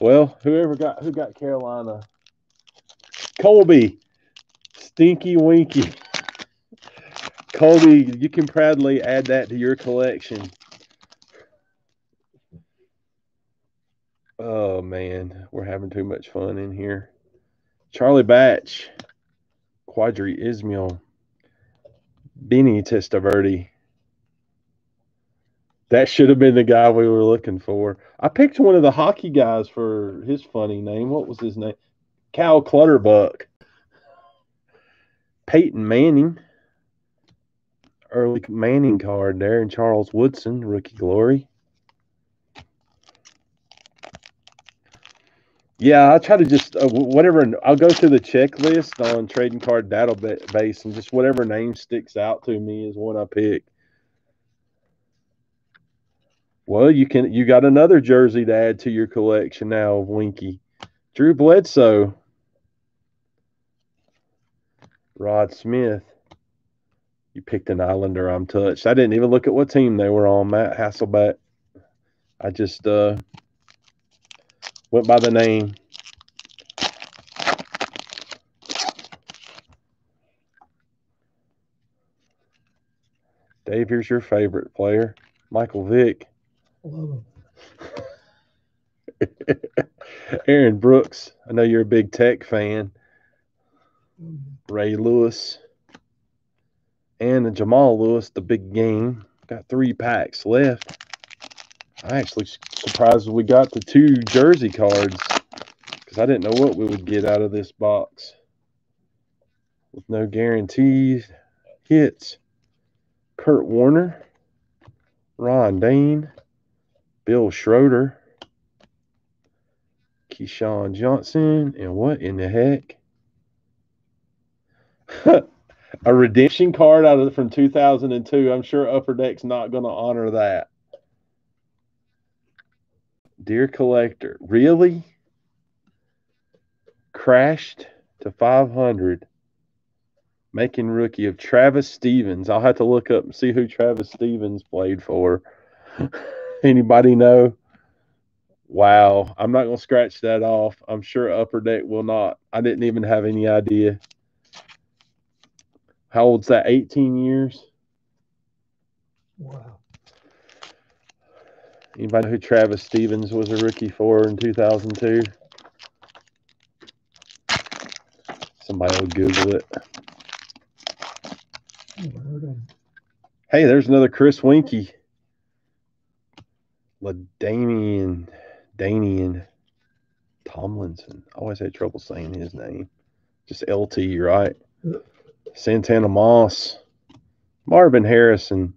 well, whoever got who got Carolina? Colby. Stinky Winky. Colby, you can proudly add that to your collection. Oh man, we're having too much fun in here. Charlie Batch, Qadry Ismail, Vinny Testaverde. That should have been the guy we were looking for. I picked one of the hockey guys for his funny name. What was his name? Cal Clutterbuck. Peyton Manning. Early Manning card there, and Charles Woodson, rookie glory. Yeah, I'll try to just uh, whatever. I'll go through the checklist on trading card database, and just whatever name sticks out to me is what I pick. Well, you can you got another jersey to add to your collection now, of Winky. Drew Bledsoe, Rod Smith. You picked an Islander. I'm touched. I didn't even look at what team they were on. Matt Hasselbeck. I just uh went by the name. Dave, here's your favorite player, Michael Vick. Love Aaron Brooks. I know you're a big tech fan. Mm-hmm. Ray Lewis and Jamal Lewis, the big game. Got three packs left. I actually surprised we got the two jersey cards because I didn't know what we would get out of this box. With no guarantees, hits. Kurt Warner, Ron Dayne, Bill Schroeder, Keyshawn Johnson, and what in the heck? a redemption card out of from 2002. I'm sure Upper Deck's not going to honor that. Dear collector, really? Crashed to 500. Making rookie of Travis Stephens. I'll have to look up and see who Travis Stephens played for. Anybody know? Wow. I'm not going to scratch that off. I'm sure Upper Deck will not. I didn't even have any idea. How old's that? 18 years? Wow. Anybody know who Travis Stephens was a rookie for in 2002? Somebody will Google it. Never heard of him. Hey, there's another Chris Weinke. LaDamian Damian Danian Tomlinson. I always had trouble saying his name. Just LT, right? Santana Moss. Marvin Harrison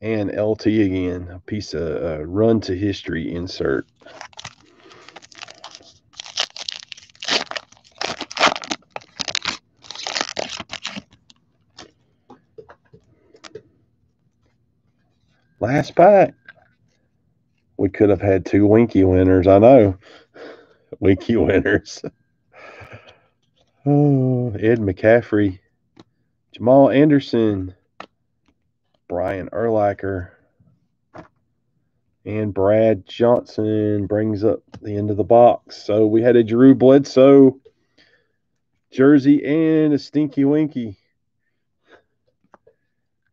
and LT again. A piece of uh, run to history insert. Pack. We could have had two Winky winners. I know. Winky winners. Oh, Ed McCaffrey, Jamal Anderson, Brian Urlacher, and Brad Johnson brings up the end of the box. So we had a Drew Bledsoe jersey and a Stinky Winky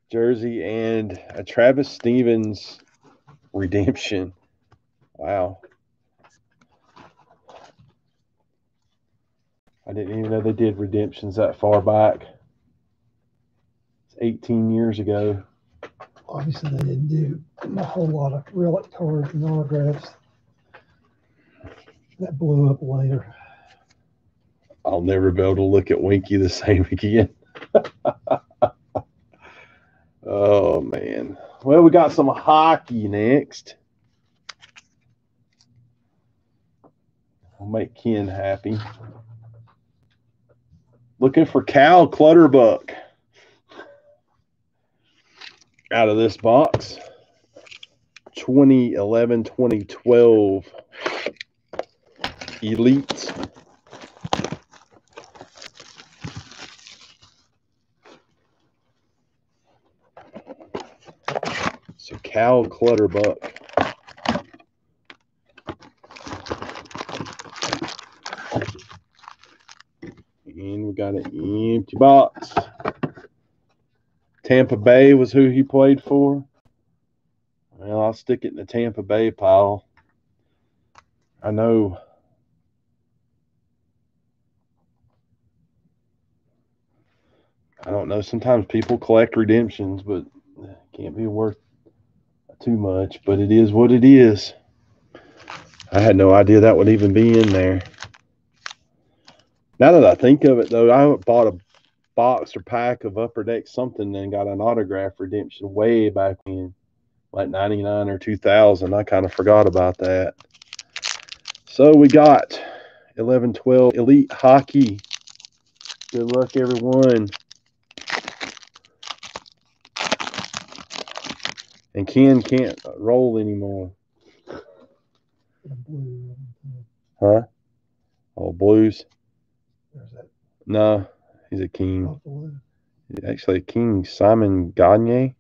jersey and a Travis Stephens redemption. Wow. I didn't even know they did redemptions that far back. It's 18 years ago. Obviously, they didn't do a whole lot of relic cards and autographs. That blew up later. I'll never be able to look at Winky the same again. oh, man. Well, we got some hockey next. I'll make Ken happy. Looking for Cal Clutterbuck out of this box. 2011 2012 Elite. So Cal Clutterbuck. And we got an empty box. Tampa Bay was who he played for. Well, I'll stick it in the Tampa Bay pile. I know. I don't know. Sometimes people collect redemptions, but it can't be worth too much. But it is what it is. I had no idea that would even be in there. Now that I think of it, though, I bought a box or pack of Upper Deck something and got an autograph redemption way back in, like 99 or 2000. I kind of forgot about that. So we got 11 12 Elite Hockey. Good luck, everyone. And Ken can't roll anymore. Huh? Oh, Blues. No, he's a king. list. Actually, King Simon Gagne.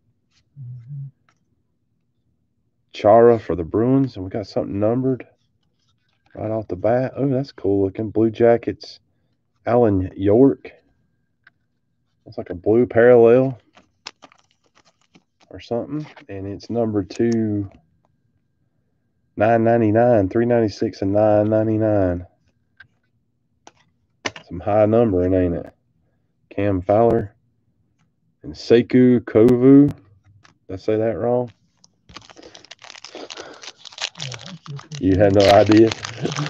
Mhm. Chara for the Bruins, and we got something numbered right off the bat. Oh, that's cool looking. Blue Jackets, Allen York. That's like a blue parallel or something, and it's number two. 999, 396, and 999. Some high numbering, ain't it? Cam Fowler and Saku Koivu. Did I say that wrong? You had no idea.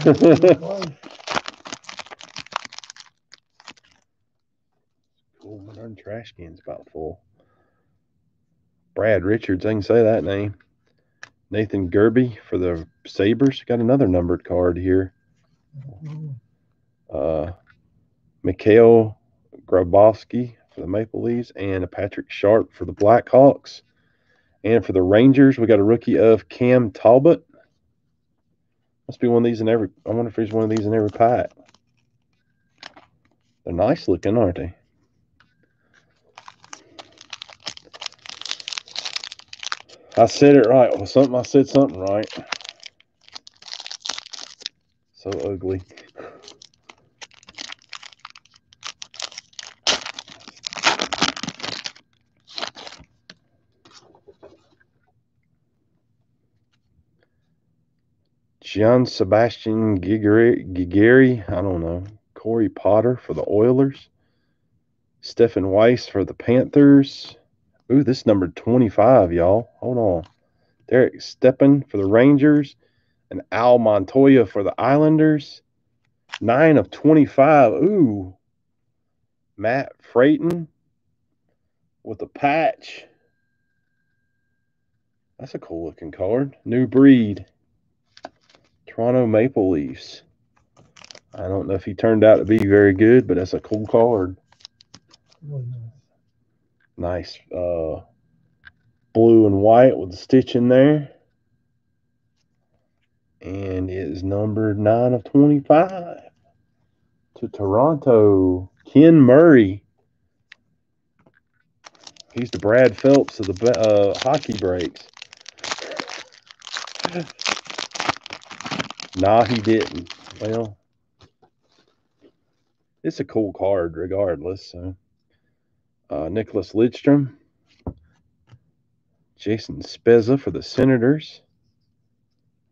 Cool. My darn trash can's about full. Brad Richards, I can say that name. Nathan Gerbe for the Sabres. Got another numbered card here. Uh, Mikhail Grabovski for the Maple Leafs and a Patrick Sharp for the Blackhawks. And for the Rangers, we got a rookie of Cam Talbot. Must be one of these in every. I wonder if there's one of these in every pack. They're nice looking, aren't they? I said it right. Well, something I said something right. So ugly. John Sebastian Giguere, I don't know. Corey Potter for the Oilers. Stephen Weiss for the Panthers. Ooh, this number 25, y'all. Hold on. Derek Stepan for the Rangers. And Al Montoya for the Islanders. Nine of 25. Ooh. Matt Frattin with a patch. That's a cool looking card. New breed. Toronto Maple Leafs. I don't know if he turned out to be very good, but that's a cool card. Nice. Nice uh, blue and white with the stitch in there. And it is number 9 of 25 to Toronto. Ken Murray. He's the Brad Phelps of the uh, hockey breaks. nah, he didn't. Well, it's a cool card regardless. So, uh, Nicholas Lidstrom, Jason Spezza for the Senators.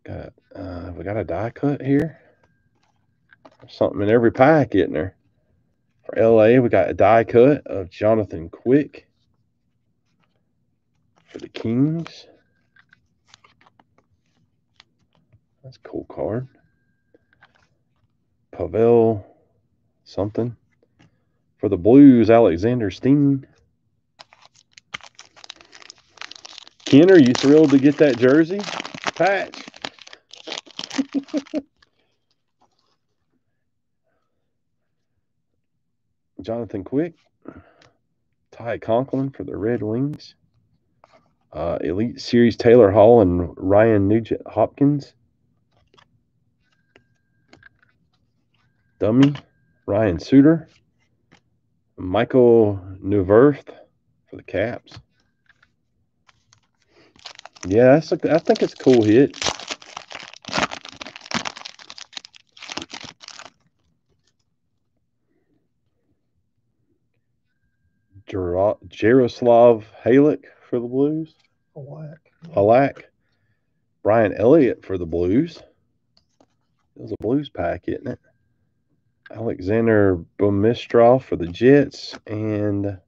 Got uh, we got a die cut here. Something in every pack, isn't there? For LA, we got a die cut of Jonathan Quick for the Kings. That's a cool card. Pavel something. For the Blues, Alexander Steen. Ken, are you thrilled to get that jersey patch? Jonathan Quick. Ty Conklin for the Red Wings. Uh, Elite Series Taylor Hall and Ryan Nugent Hopkins. Dummy Ryan Suter. Michael Neuvirth for the Caps. Yeah, that's a, I think it's a cool hit. Jaro- Jaroslav Halek for the Blues. Whack. Halak. Brian Elliott for the Blues. It was a Blues pack, isn't it? Alexander Burmistrov for the Jets and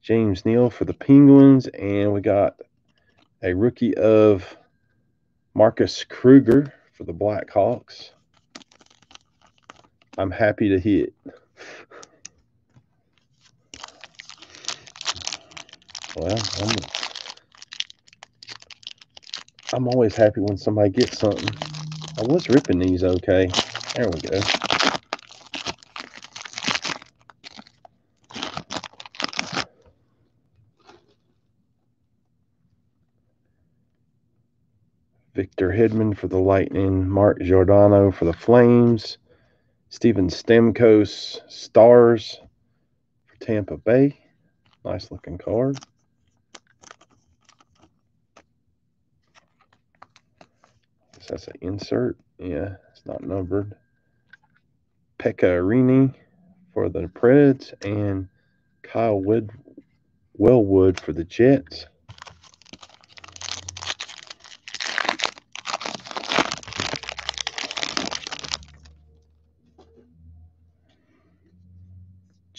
James Neal for the Penguins. And we got a rookie of Marcus Kruger for the Blackhawks. I'm happy to hit. Well, I'm, I'm always happy when somebody gets something. I was ripping these okay. There we go. Hedman for the Lightning, Mark Giordano for the Flames, Steven Stamkos Stars for Tampa Bay. Nice looking card. That's an insert. Yeah, it's not numbered. Pekka Rinne for the Preds and Kyle Wood Wellwood for the Jets.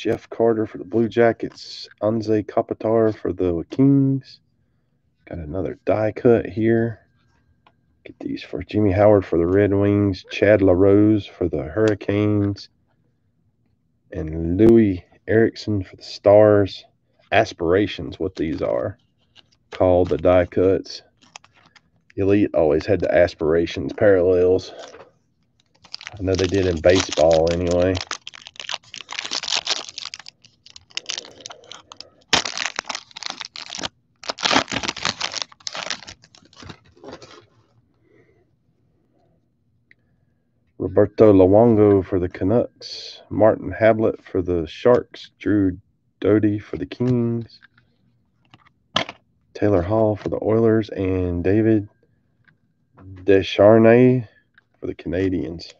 Jeff Carter for the Blue Jackets, Anze Kopitar for the Kings. Got another die cut here. Get these for Jimmy Howard for the Red Wings, Chad LaRose for the Hurricanes, and Loui Eriksson for the Stars. Aspirations, what these are called the die cuts. Elite always had the aspirations parallels. I know they did in baseball anyway. Roberto Luongo for the Canucks, Martin Havlat for the Sharks, Drew Doughty for the Kings, Taylor Hall for the Oilers, and David Desharnais for the Canadians.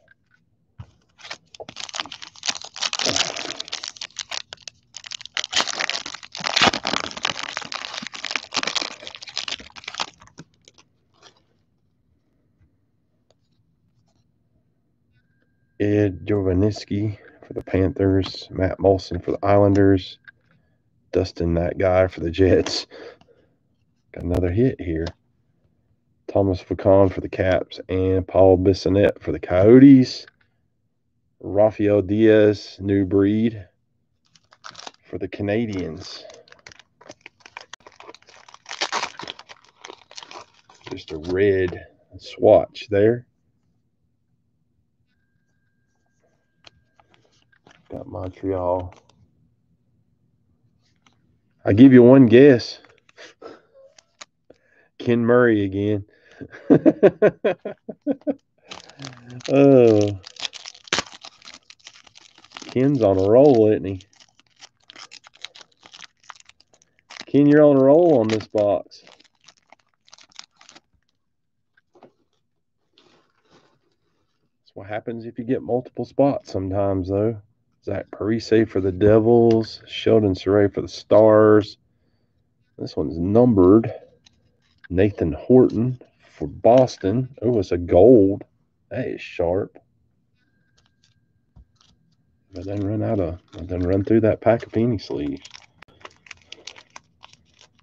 Ed Jovanovski for the Panthers, Matt Moulson for the Islanders, Dustin that guy for the Jets. Got another hit here. Tomas Vokoun for the Caps and Paul Bissonnette for the Coyotes. Rafael Diaz, new breed for the Canadians. Just a red swatch there. Got Montreal. I give you one guess. Ken Murray again. oh. Ken's on a roll, isn't he? Ken, you're on a roll on this box. That's what happens if you get multiple spots sometimes, though. Zach Parise for the Devils, Sheldon Souray for the Stars. This one's numbered. Nathan Horton for Boston. Oh, it's a gold. That is sharp. I then run out of I then run through that pack of penny sleeves.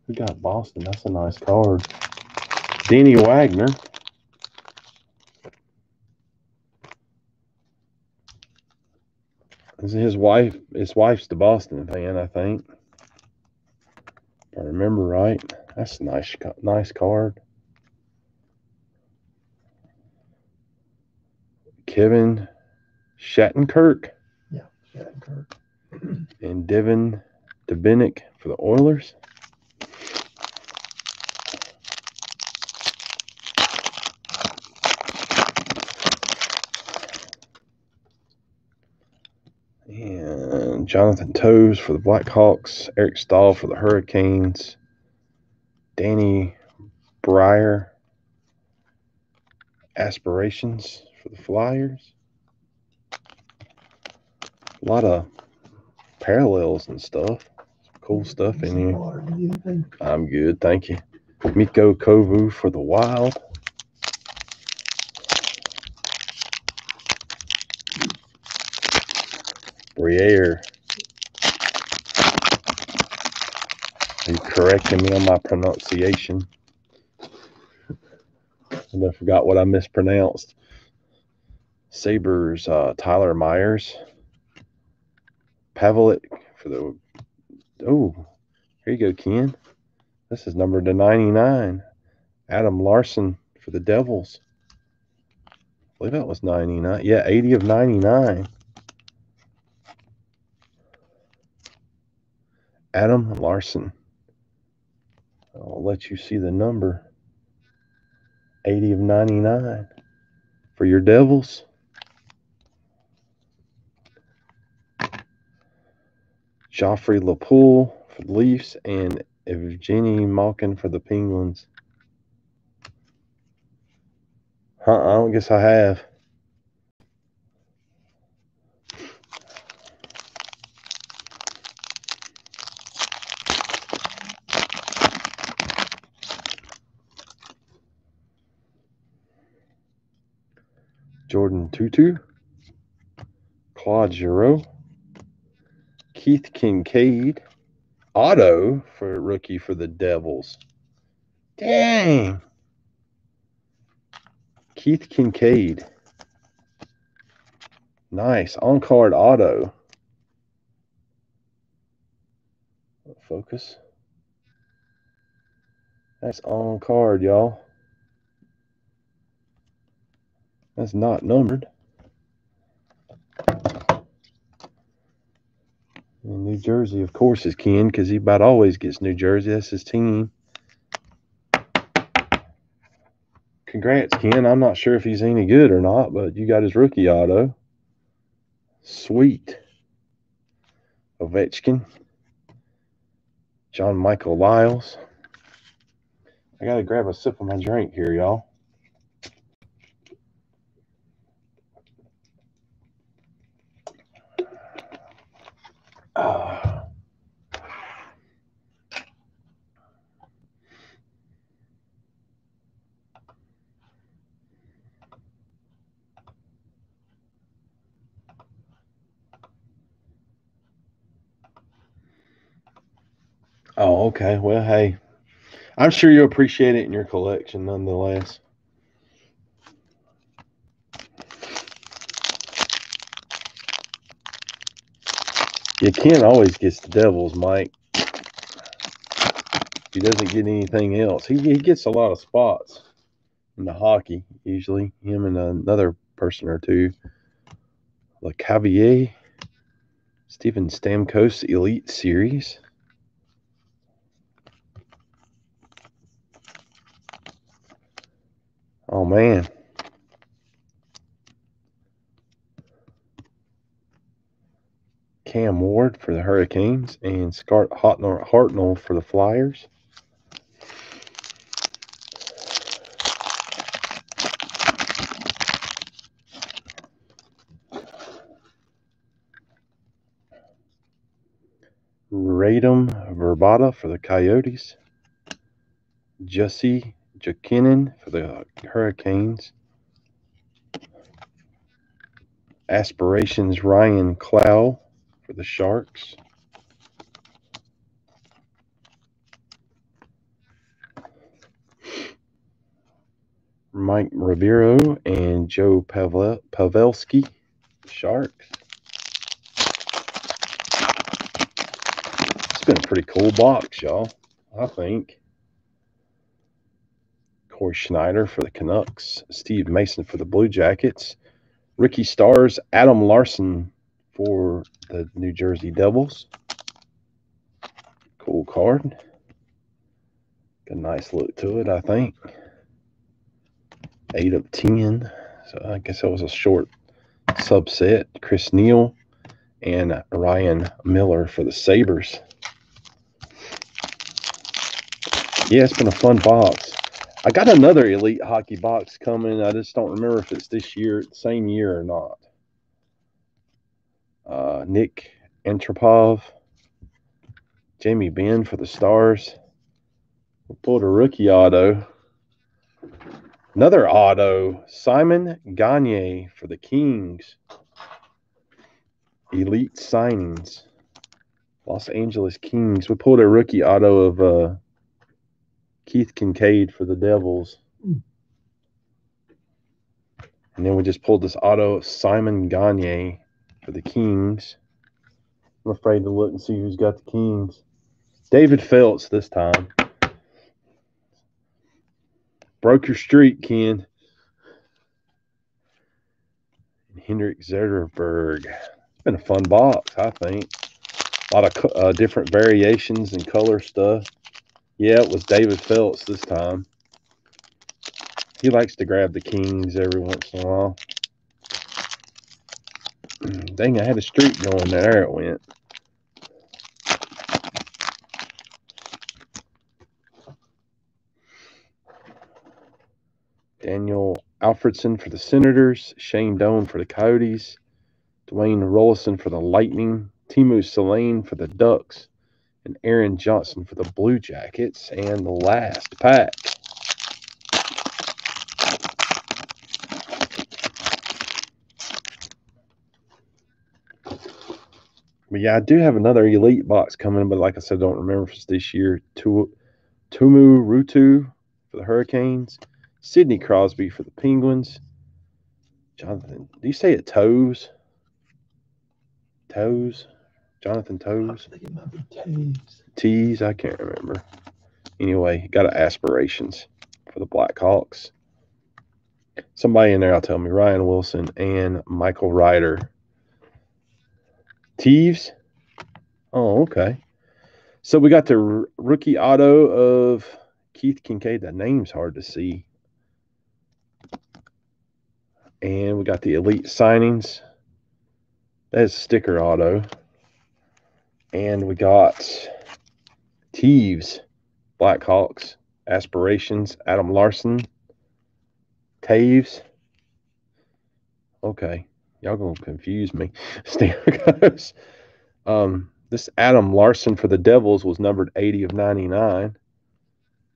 Who got Boston? That's a nice card. Danny Wagner. His wife, his wife's the Boston fan, I think. If I remember right. That's a nice, nice card. Kevin Shattenkirk. Yeah, Shattenkirk. and Devan Dubnyk for the Oilers. And Jonathan Toews for the Blackhawks, Eric Staal for the Hurricanes, Danny Briere Aspirations for the Flyers. A lot of parallels and stuff. Some cool stuff in here. I'm good, thank you. Mikko Koivu for the Wild. Briere. You correcting me on my pronunciation. And I forgot what I mispronounced. Sabres, uh, Tyler Myers. Pavelik for the. Oh, here you go, Ken. This is number to 99. Adam Larsson for the Devils. I believe that was 99. Yeah, 80 of 99. Adam Larsson. I'll let you see the number. 80 of 99 for your Devils. Joffrey Lupul for the Leafs and Evgeny Malkin for the Penguins. Huh, I don't guess I have. Jordan Tootoo, Claude Giroux, Keith Kinkaid, Otto for rookie for the Devils. Dang. Keith Kinkaid. Nice. On card auto. Focus. That's on card, y'all. That's not numbered. And New Jersey, of course, is Ken because he about always gets New Jersey. That's his team. Congrats, Ken. I'm not sure if he's any good or not, but you got his rookie auto. Sweet. Ovechkin. John Michael Liles. I got to grab a sip of my drink here, y'all. Ah. Oh, okay. Well, hey, I'm sure you'll appreciate it in your collection nonetheless. You can't always get the Devils, Mike. He doesn't get anything else. He, he gets a lot of spots. in the hockey, usually. Him and another person or two. Le Cavier, Steven Stamkos Elite Series. Oh man. Cam Ward for the Hurricanes and Scott Hartnell, for the Flyers. Radim Vrbata for the Coyotes. Jesse Jokinen for the Hurricanes. Aspirations Ryane Clowe for the Sharks. Mike Ribeiro and Joe Pavel- Pavelski, Sharks. It's been a pretty cool box, y'all. I think. Cory Schneider for the Canucks, Steve Mason for the Blue Jackets, Ricky Stars, Adam Larsson for the New Jersey Devils. Cool card. Got a nice look to it, I think. Eight of ten. So I guess that was a short subset. Chris Neal and Ryan Miller for the Sabres. Yeah, it's been a fun box. I got another Elite Hockey box coming. I just don't remember if it's this year, same year or not. Uh, Nik Antropov, Jamie Benn for the Stars. We pulled a rookie auto. Another auto, Simon Gagne for the Kings. Elite signings. Los Angeles Kings. We pulled a rookie auto of uh, Keith Kincaid for the Devils. Mm. And then we just pulled this auto Simon Gagne for the Kings. I'm afraid to look and see who's got the Kings. David Phelps this time. Broke your streak, Ken. And Henrik Zetterberg. It's been a fun box, I think. A lot of uh, different variations and color stuff. Yeah, it was David Phelps this time. He likes to grab the Kings every once in a while. Dang, I had a streak going there. It went. Daniel Alfredsson for the Senators, Shane Doan for the Coyotes, Dwayne Roloson for the Lightning, Teemu Selanne for the Ducks, and Aaron Johnson for the Blue Jackets. And the last pack. But yeah, I do have another elite box coming, but like I said, I don't remember if it's this year. Tuomo Ruutu for the Hurricanes, Sidney Crosby for the Penguins. Jonathan, do you say it toes? Toes? Jonathan I Toes? think it might be Taves. T's, I can't remember. Anyway, got aspirations for the Blackhawks. Somebody in there will tell me Ryan Wilson and Michael Ryder. Teves? Oh, okay. So we got the r- rookie auto of Keith Kinkaid. That name's hard to see. And we got the elite signings. That's sticker auto. And we got Teves, Blackhawks, Aspirations, Adam Larsson, Taves. Okay, y'all gonna confuse me. Stamkos. Um, this Adam Larsson for the Devils was numbered 80 of 99.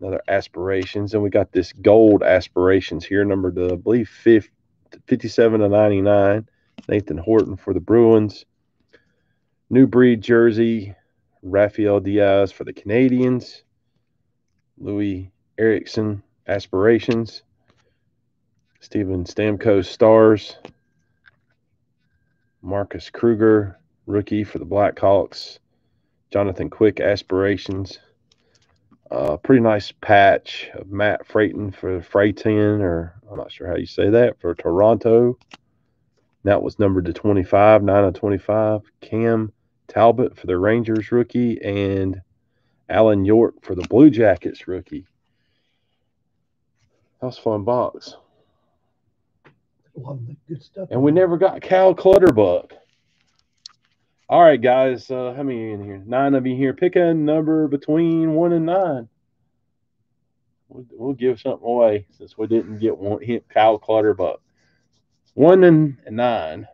Another Aspirations, and we got this gold Aspirations here, numbered uh, I believe 50, 57 of 99. Nathan Horton for the Bruins. New breed jersey, Rafael Diaz for the Canadians. Loui Eriksson, Aspirations. Steven Stamkos, Stars. Marcus Kruger, rookie for the Blackhawks. Jonathan Quick, Aspirations. Uh, pretty nice patch of Matt Freighton for Freighton, or I'm not sure how you say that, for Toronto. That was numbered to 25, 9 of 25. Cam Talbot for the Rangers rookie, and Allen York for the Blue Jackets rookie. That was a fun box. Of the good stuff. And we never got Cal Clutterbuck. All right, guys. Uh, how many in here? Nine of you here. Pick a number between one and nine. We'll, we'll give something away since we didn't get one hit Kyle Clutterbuck. One and nine.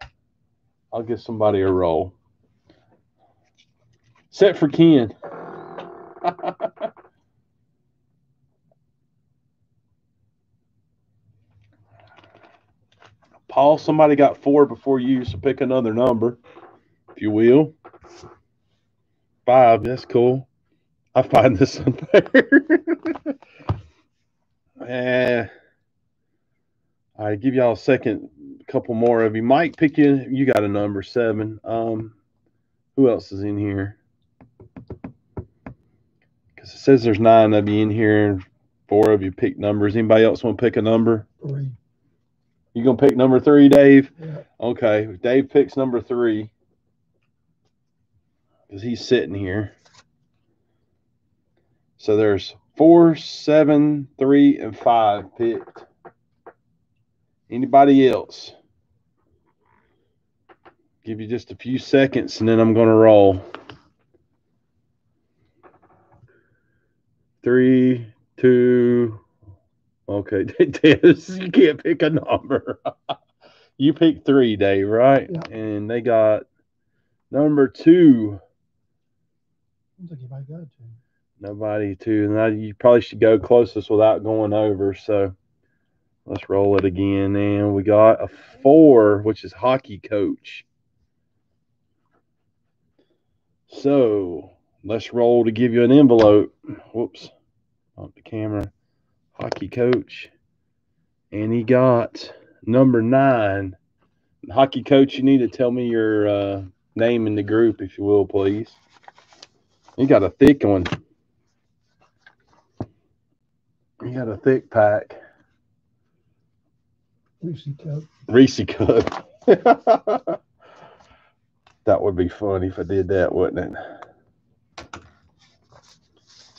I'll give somebody a roll. Set for Ken. Paul, somebody got four before you, so pick another number, if you will. Five, that's cool. I find this unfair. eh. I give y'all a second, a couple more of you. Mike, pick you. You got a number seven. Um, who else is in here? Because it says there's nine of you in here, and four of you pick numbers. Anybody else want to pick a number? Three. You gonna pick number three, Dave? Yeah. Okay, Dave picks number three because he's sitting here. So there's four, seven, three, and five picked. Anybody else? Give you just a few seconds and then I'm gonna roll. Three, two, okay. Dennis, you can't pick a number. you picked three, Dave, right? Yeah. And they got number two. Like you got to. Nobody two. And I, you probably should go closest without going over. So let's roll it again. And we got a four, which is hockey coach. So let's roll to give you an envelope. Whoops. On the camera. Hockey coach. And he got number nine. Hockey coach, you need to tell me your uh, name in the group, if you will, please. You got a thick one. You got a thick pack. Lucy Cup. Reese Cup. that would be fun if I did that, wouldn't it?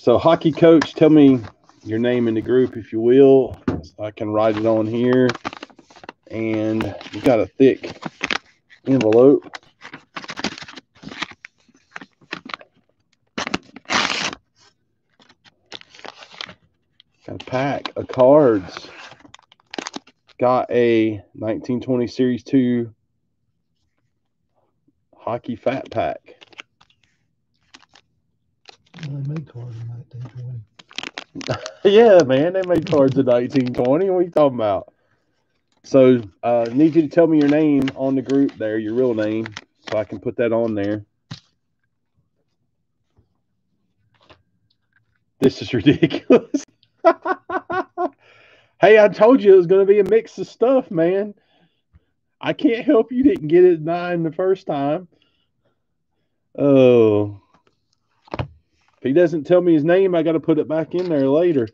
So, hockey coach, tell me your name in the group, if you will. So I can write it on here. And you got a thick envelope. Got a pack of cards. Got a 1920 Series 2 hockey fat pack. They made cards in 1920. yeah, man, they made cards in 1920. What are you talking about? So, uh, need you to tell me your name on the group there, your real name, so I can put that on there. This is ridiculous. hey, I told you it was going to be a mix of stuff, man. I can't help you didn't get it nine the first time. Oh. If he doesn't tell me his name, I got to put it back in there later.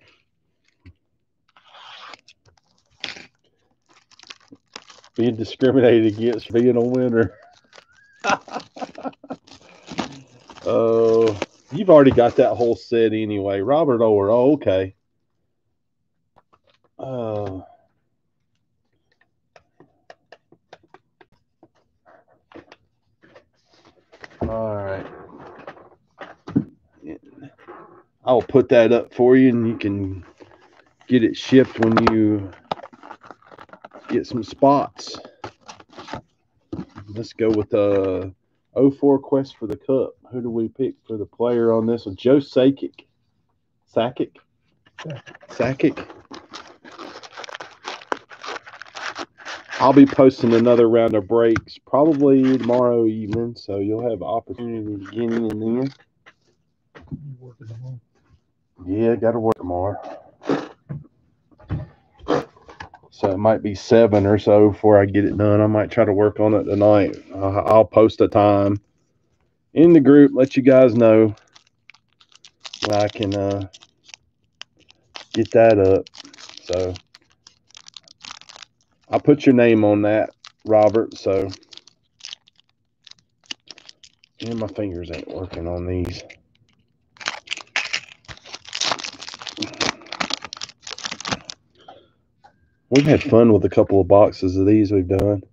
Being discriminated against being a winner. Oh, you've already got that whole set anyway. Robert Orr. Oh, okay. Oh. I'll put that up for you and you can get it shipped when you get some spots. Let's go with the 04 Quest for the Cup. Who do we pick for the player on this one? Joe Sakic. Sakic? Sakic. I'll be posting another round of breaks probably tomorrow evening, so you'll have opportunity to get in there. Working. Yeah, got to work tomorrow. So it might be seven or so before I get it done. I might try to work on it tonight. Uh, I'll post a time in the group, let you guys know when I can uh, get that up. So I put your name on that, Robert. So and my fingers ain't working on these. We've had fun with a couple of boxes of these we've done.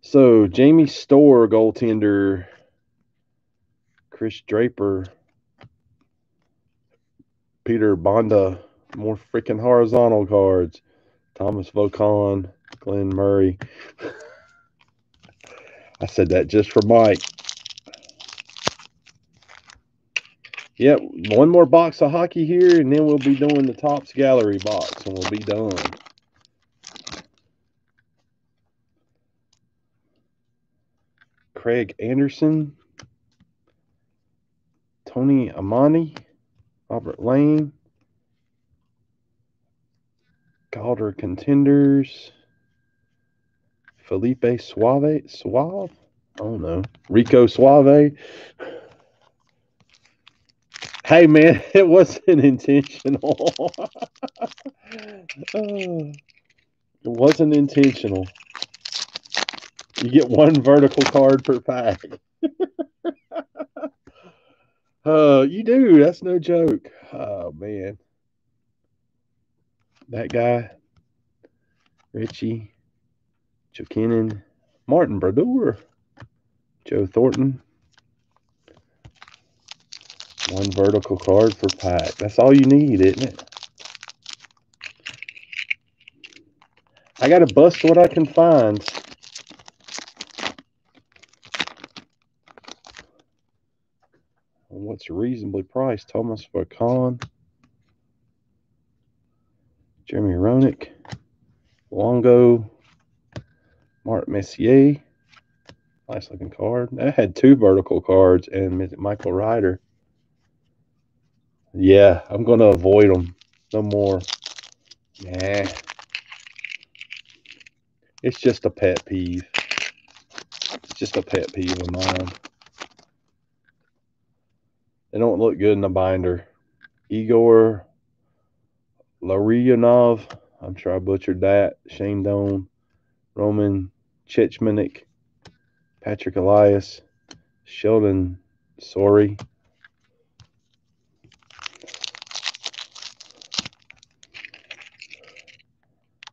So Jamie Storr goaltender, Chris Draper, Peter Bondra, more freaking horizontal cards. Thomas Vokoun, Glen Murray. I said that just for Mike. Yep, one more box of hockey here, and then we'll be doing the Topps Gallery box, and we'll be done. Craig Anderson, Tony Amonte, Robert Lang, Calder Contenders, Felipe Suave, Suave, I don't know, Rico Suave. Hey man, it wasn't intentional. it wasn't intentional. You get one vertical card per pack. uh, you do. That's no joke. Oh man, that guy, Richie, Joe Kennan, Martin Brodeur, Joe Thornton. One vertical card per pack. That's all you need, isn't it? I got to bust what I can find. What's reasonably priced? Thomas Vokoun, Jeremy Roenick, Longo, Mark Messier. Nice looking card. I had two vertical cards and Michael Ryder. Yeah, I'm going to avoid them. No more. Nah. It's just a pet peeve. It's just a pet peeve of mine. They don't look good in the binder. Igor Larionov. I'm sure I butchered that. Shane Doan. Roman Cechmanek. Patrik Elias. Sheldon Souray.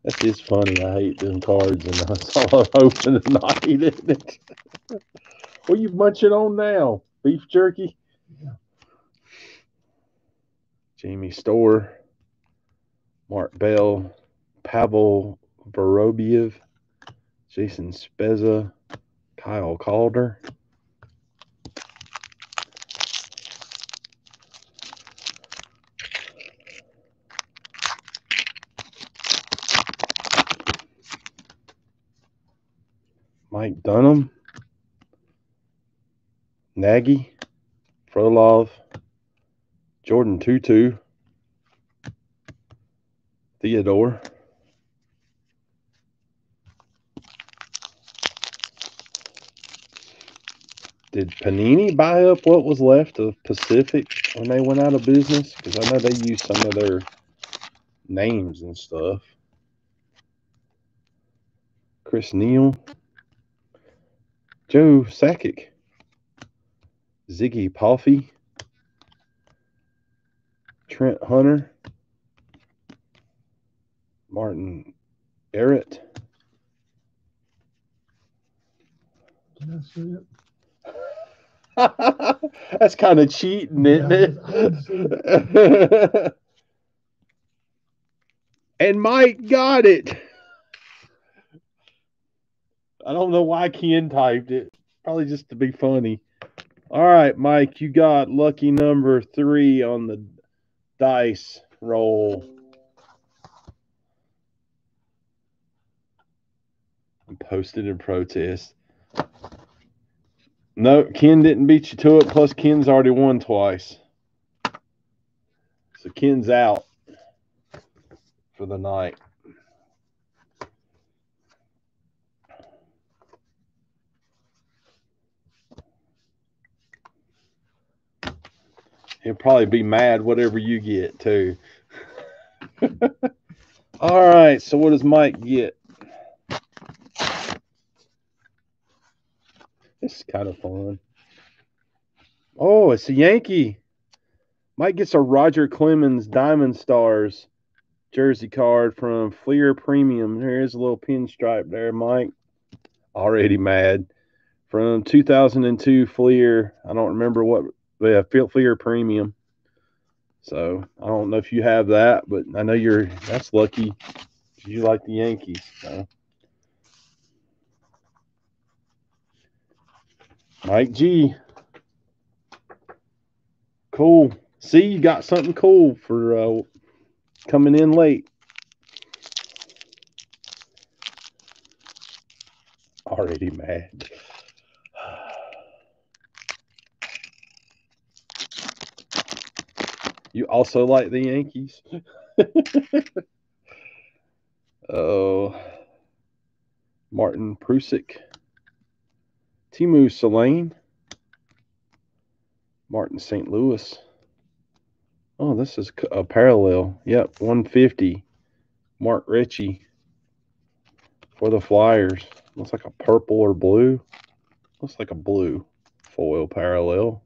That's just funny. I hate them cards, and that's all I'm hoping tonight. Isn't it? what are you munching on now? Beef jerky? Jamie Storr, Mark Bell, Pavel Vorobiev, Jason Spezza, Kyle Calder. Mike Dunham, Nagy, Frolov, Jordin Tootoo, Theodore. Did Panini buy up what was left of Pacific when they went out of business? Because I know they used some of their names and stuff. Chris Neil, Joe Sakic, Ziggy Palffy, Trent Hunter, Martin Erat. Can I see it? That's kind of cheating, isn't it? and Mike got it. I don't know why Ken typed it. Probably just to be funny. All right, Mike, you got lucky number three on the dice roll. I'm posted in protest. No, Ken didn't beat you to it. Plus, Ken's already won twice. So Ken's out for the night. He'll probably be mad whatever you get too. All right. So what does Mike get? This is kind of fun. Oh, it's a Yankee. Mike gets a Roger Clemens Diamond Stars jersey card from Fleer Premium. Here's a little pinstripe there, Mike. Already mad. From 2002 Fleer. I don't remember what yeah, Fleer Premium. So I don't know if you have that, but I know you're that's lucky. You like the Yankees. So. Mike G. Cool. See, you got something cool for uh, coming in late. Already mad. You also like the Yankees? oh, Martin Prusek, Teemu Selanne, Martin St. Louis. Oh, this is a parallel. Yep, 150. Mark Ritchie for the Flyers. Looks like a purple or blue. Looks like a blue foil parallel.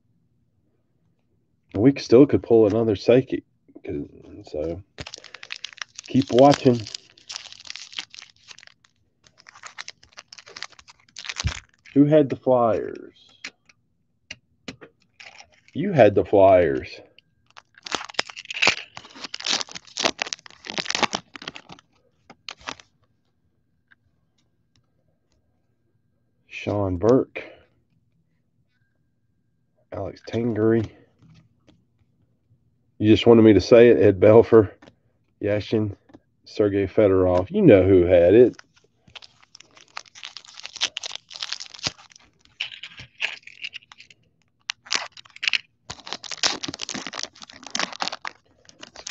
We still could pull another psychic. So keep watching. Who had the Flyers? You had the Flyers. Sean Burke, Alex Tanguay. You just wanted me to say it, Ed Belfour, Yashin, Sergey Fedorov. You know who had it.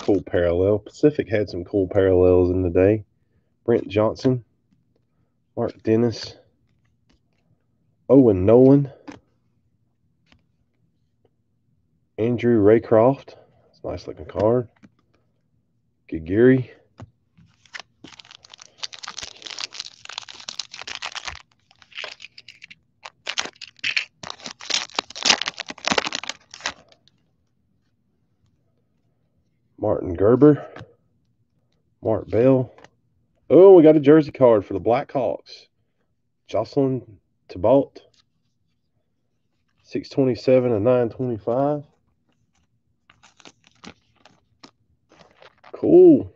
cool parallel. Pacific had some cool parallels in the day. Brent Johnson, Marc Denis, Owen Nolan, Andrew Raycroft. It's a nice looking card. Giguere. Martin Gerber. Mark Bell. Oh, we got a jersey card for the Blackhawks. Jocelyn Thibault. 627 and 925. Cool.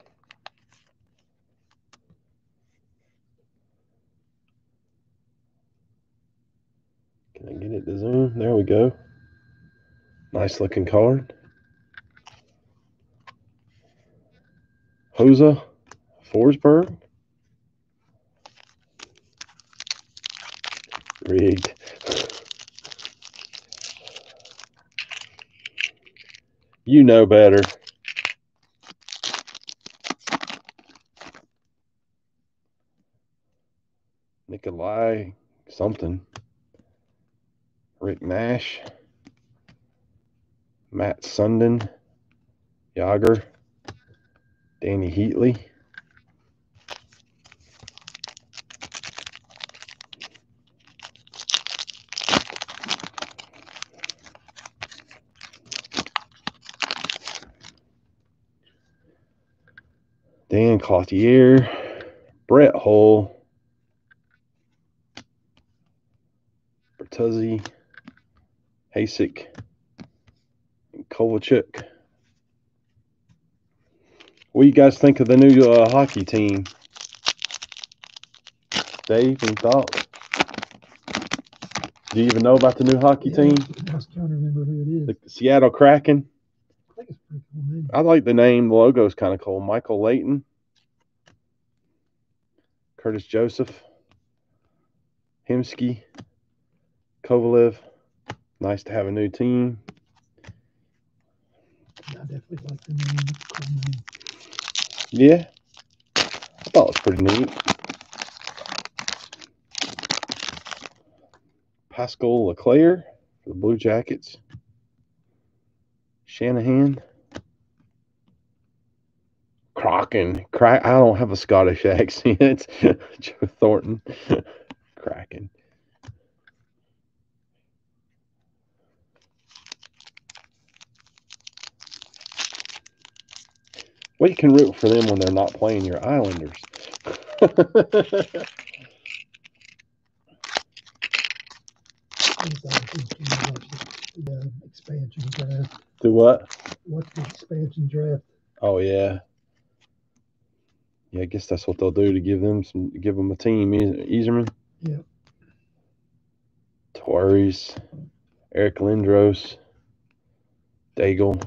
Can I get it to zoom? There we go. Nice looking card. Hossa Forsberg. Rigged. You know better. Nikolai something. Rick Nash. Matt Sundin. Jagr. Dany Heatley. Dan Cloutier, Brett Hull, Bertuzzi, Hasek, and Kovalchuk. What do you guys think of the new uh, hockey team? Dave, any thoughts? Do you even know about the new hockey Yeah, team? I was trying to remember who it is. The Seattle Kraken. I think it's pretty cool name. I like the name. The logo's kind of cool. Michael Leighton, Curtis Joseph, Hemsky, Kovalev. Nice to have a new team. I definitely like the name. Cool name. Yeah, I thought it was pretty neat. Pascal Leclaire for the Blue Jackets. Shanahan. Kraken. Crack. I don't have a Scottish accent. Joe Thornton. Kraken. Well, you can root for them when they're not playing your Islanders. It's all just, you know, the, expansion draft. Do what? What's the expansion draft? Oh yeah. Yeah, I guess that's what they'll do to give them some, give them a team. Easerman. Yep. Torres, Eric Lindros, Daigle.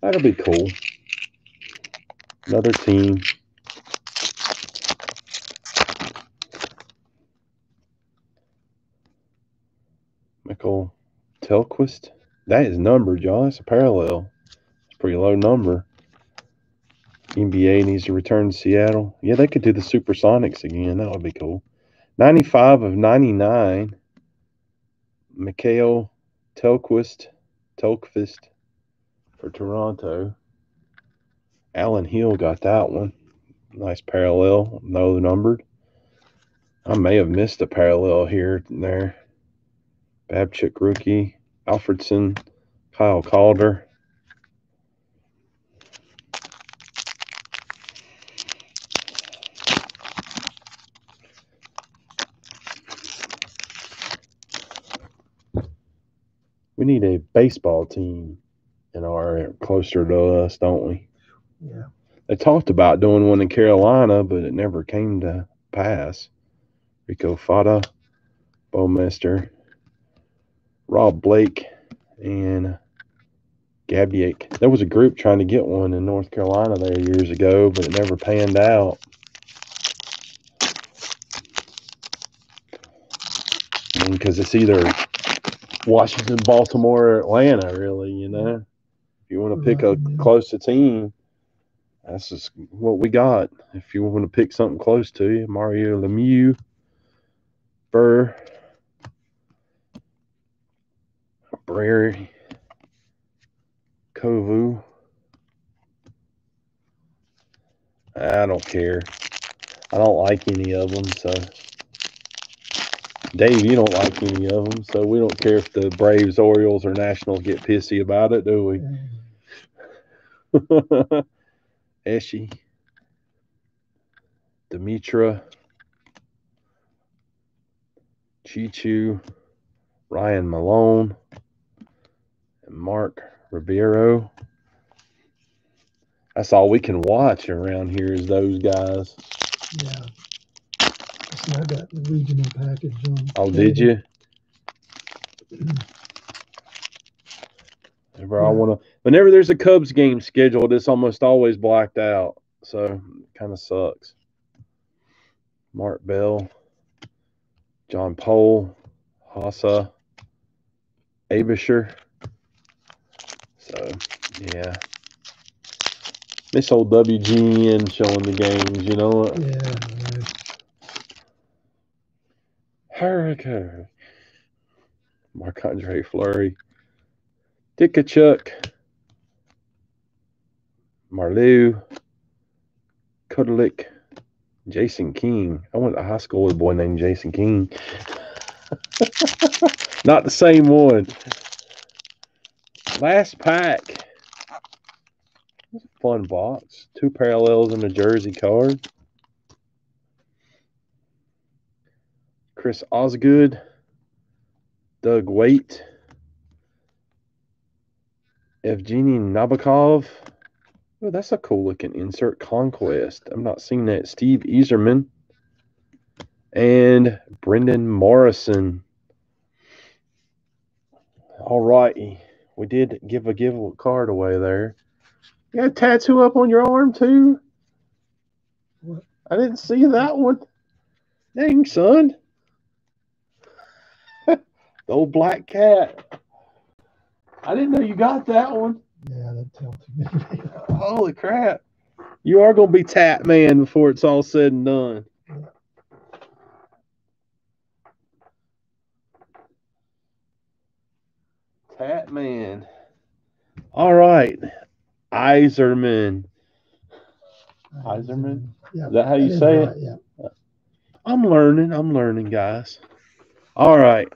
That'll be cool. Another team. Michael Tellqvist. That is numbered, y'all. That's a parallel. It's pretty low number. NBA needs to return to Seattle. Yeah, they could do the Supersonics again. That would be cool. 95 of 99. Mikhail Tellqvist, Tellqvist for Toronto. Alan Hill got that one. Nice parallel, no numbered. I may have missed a parallel here and there. Babchuk rookie, Alfredsson, Kyle Calder. We need a baseball team in are closer to us, don't we? Yeah. They talked about doing one in Carolina, but it never came to pass. Rico Fata, Bouwmeester, Rob Blake, and Gabiak. There was a group trying to get one in North Carolina there years ago, but it never panned out. Because it's either Washington, Baltimore, or Atlanta, really, you know. You want to pick a mm-hmm. yeah. close team, that's just what we got. If you want to pick something close to you, Mario Lemieux, Burr, Brary, Koivu. I don't care. I don't like any of them, so. Dave, you don't like any of them, so we don't care if the Braves, Orioles, or Nationals get pissy about it, do we? Mm-hmm. Eshy, Demitra, Chichu, Ryan Malone, and Mark Ribeiro. That's all we can watch around here is those guys. Yeah. See, I got the regional package on. Oh, did you? Whenever I hmm. want to, whenever there's a Cubs game scheduled, it's almost always blacked out. So kind of sucks. Mark Bell, John Pole, Hassa, Abisher. So yeah. this old WGN showing the games, you know what? Yeah. Hurricane. Marc Andre Fleury. Dickachuk. Marleau. Kudelik. Jason King. I went to high school with a boy named Jason King. Not the same one. Last pack. Fun box. Two parallels and a jersey card. Chris Osgood, Doug Weight, Evgeny Nabokov. Oh, that's a cool looking insert. Conquest. I'm not seeing that. Steve Easerman and Brendan Morrison. All righty. We did give a give a card away there. You got a tattoo up on your arm too? I didn't see that one. Dang, son. the old black cat. I didn't know you got that one. Yeah, that tells me. Holy crap. You are going to be Tat Man before it's all said and done. Tat Man. All right. Yzerman. Yzerman? Yeah. Is that how you is say right, it? Yeah. I'm learning. I'm learning, guys. All right.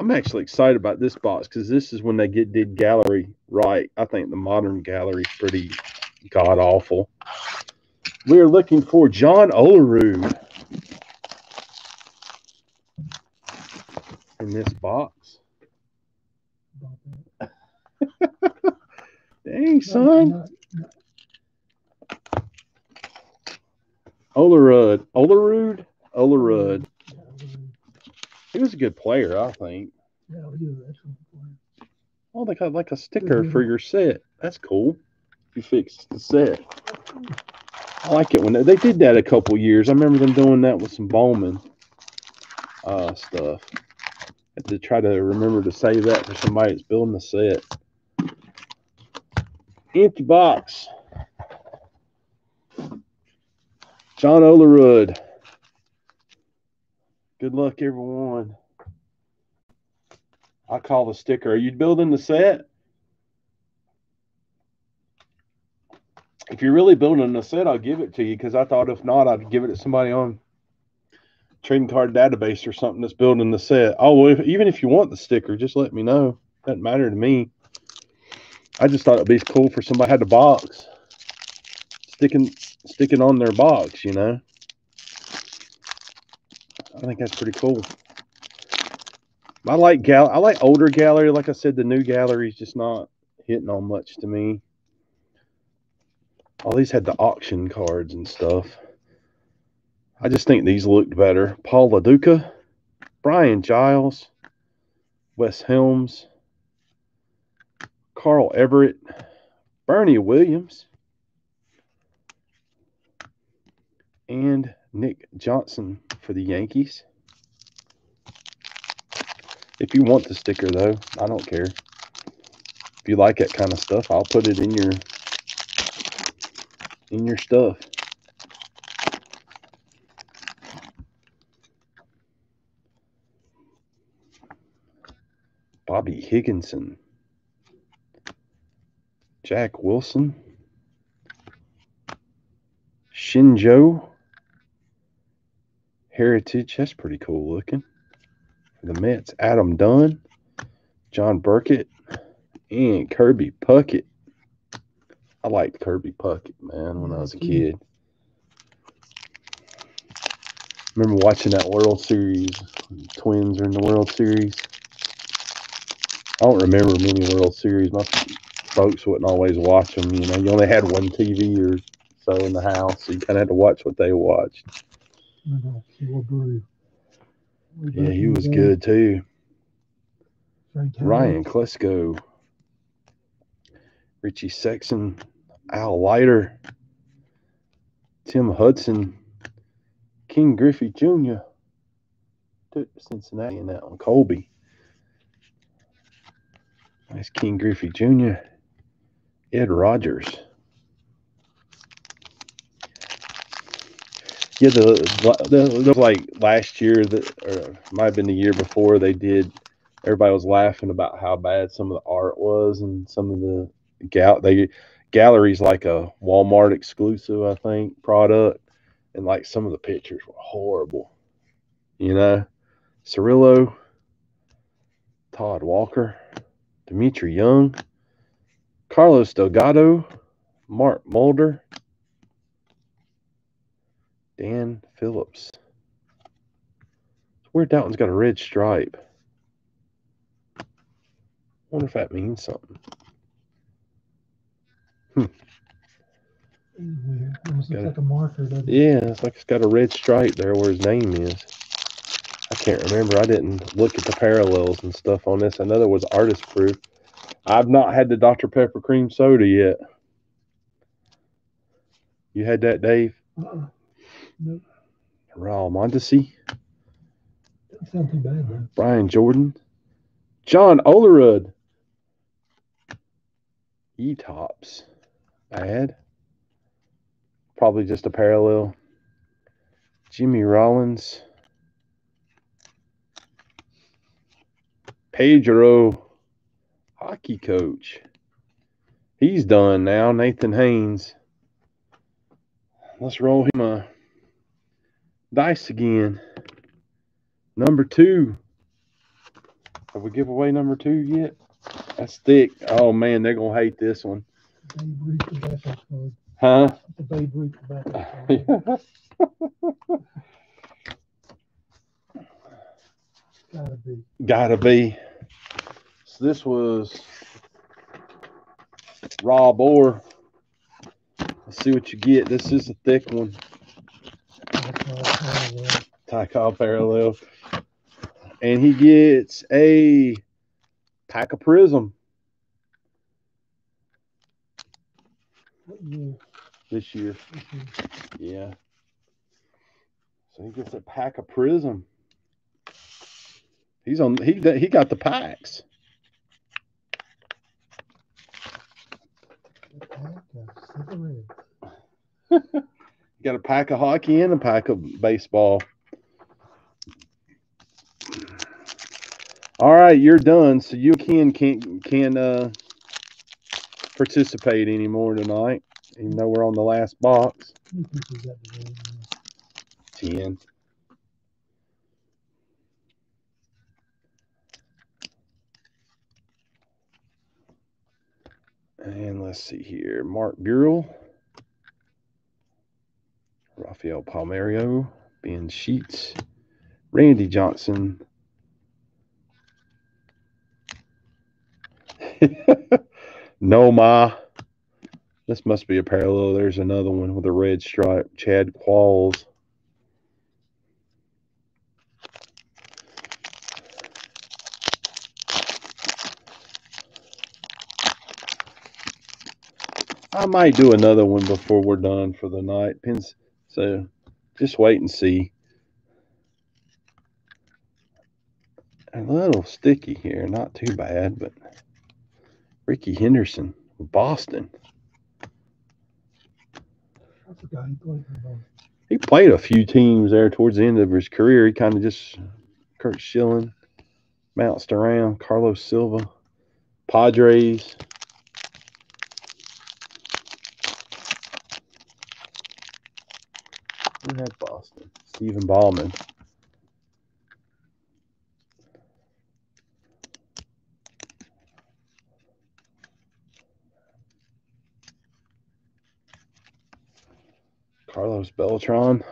I'm actually excited about this box because this is when they get did gallery right. I think the modern gallery is pretty god awful. We are looking for John Olerud in this box. Dang, son. Olerud. Olerud? Olerud. He was a good player, I think. Yeah, we do. That's what we're- Oh, they got like a sticker for your set. That's cool. You fixed the set. I like it when they, they did that a couple years. I remember them doing that with some Bowman uh, stuff. Had to try to remember to save that for somebody that's building the set. Empty box. John Olerud. Good luck, everyone. I call the sticker. Are you building the set? If you're really building the set, I'll give it to you because I thought if not, I'd give it to somebody on trading card database or something that's building the set. Oh, well, if, even if you want the sticker, just let me know. Doesn't matter to me. I just thought it'd be cool for somebody had a box sticking sticking on their box. You know, I think that's pretty cool. I like gal. I like older gallery. Like I said, the new gallery is just not hitting on much to me. All these had the auction cards and stuff. I just think these looked better. Paul Lo Duca, Brian Giles, Wes Helms, Carl Everett, Bernie Williams, and Nick Johnson for the Yankees. If you want the sticker though, I don't care. If you like that kind of stuff, I'll put it in your in your stuff. Bobby Higginson, Jack Wilson, Shinjo, Heritage. That's pretty cool looking. For the Mets, Adam Dunn, John Burkett, and Kirby Puckett. I liked Kirby Puckett, man, when I was a mm-hmm. kid. Remember watching that World Series. Twins are in the World Series. I don't remember many World Series. My folks wouldn't always watch them. You know, you only had one TV or so in the house, so you kind of had to watch what they watched. Yeah, he was good too. Ryan Klesko, Richie Sexson, Al Leiter, Tim Hudson, Ken Griffey Jr. Took Cincinnati in that one. Colby. Nice Ken Griffey Jr. Ed Rogers. Yeah, the, the, the like last year that or might have been the year before they did everybody was laughing about how bad some of the art was and some of the gal they galleries like a Walmart exclusive, I think, product. And like some of the pictures were horrible. You know? Cirillo, Todd Walker, Dmitri Young, Carlos Delgado, Mark Mulder, Dan Phillips. It's weird that one's got a red stripe. Wonder if that means something. Hmm. Weird. Almost Got looks it. like a marker, doesn't it? Yeah, it's like it's got a red stripe there where his name is. I can't remember. I didn't look at the parallels and stuff on this. I know there was artist proof. I've not had the Dr. Pepper cream soda yet. You had that, Dave? Uh-uh. Nope. Raul Mondesi, Doesn't sound too bad though. Brian Jordan, John Olerud. E-Topps. Bad. Probably just a parallel. Jimmy Rollins. Pedro, hockey coach. He's done now. Nathan Haynes. Let's roll him a dice again. Number two. Have we give away number two yet? That's thick. Oh man, they're gonna hate this one. Huh? The Babe Ruth. Gotta be. Gotta be. So this was Rob Orr. Let's see what you get. This is a thick one. That's all parallel. Ty. And he gets a pack of prism this year. Yeah. So he gets a pack of prism. He's on he he got the packs. got a pack of hockey and a pack of baseball. All right, you're done. So you can can can uh participate anymore tonight, even though we're on the last box. Ten. And let's see here. Mark Burrell. Rafael Palmeiro. Ben Sheets. Randy Johnson. no ma. This must be a parallel. There's another one with a red stripe. Chad Qualls. I might do another one before we're done for the night. Pins. So just wait and see. A little sticky here, not too bad, but Rickey Henderson, Boston. I forgot he played for. He played a few teams there towards the end of his career. He kind of just Curt Schilling, bounced around. Carlos Silva, Padres. Who Boston? Stephen Ballman. Carlos Beltran,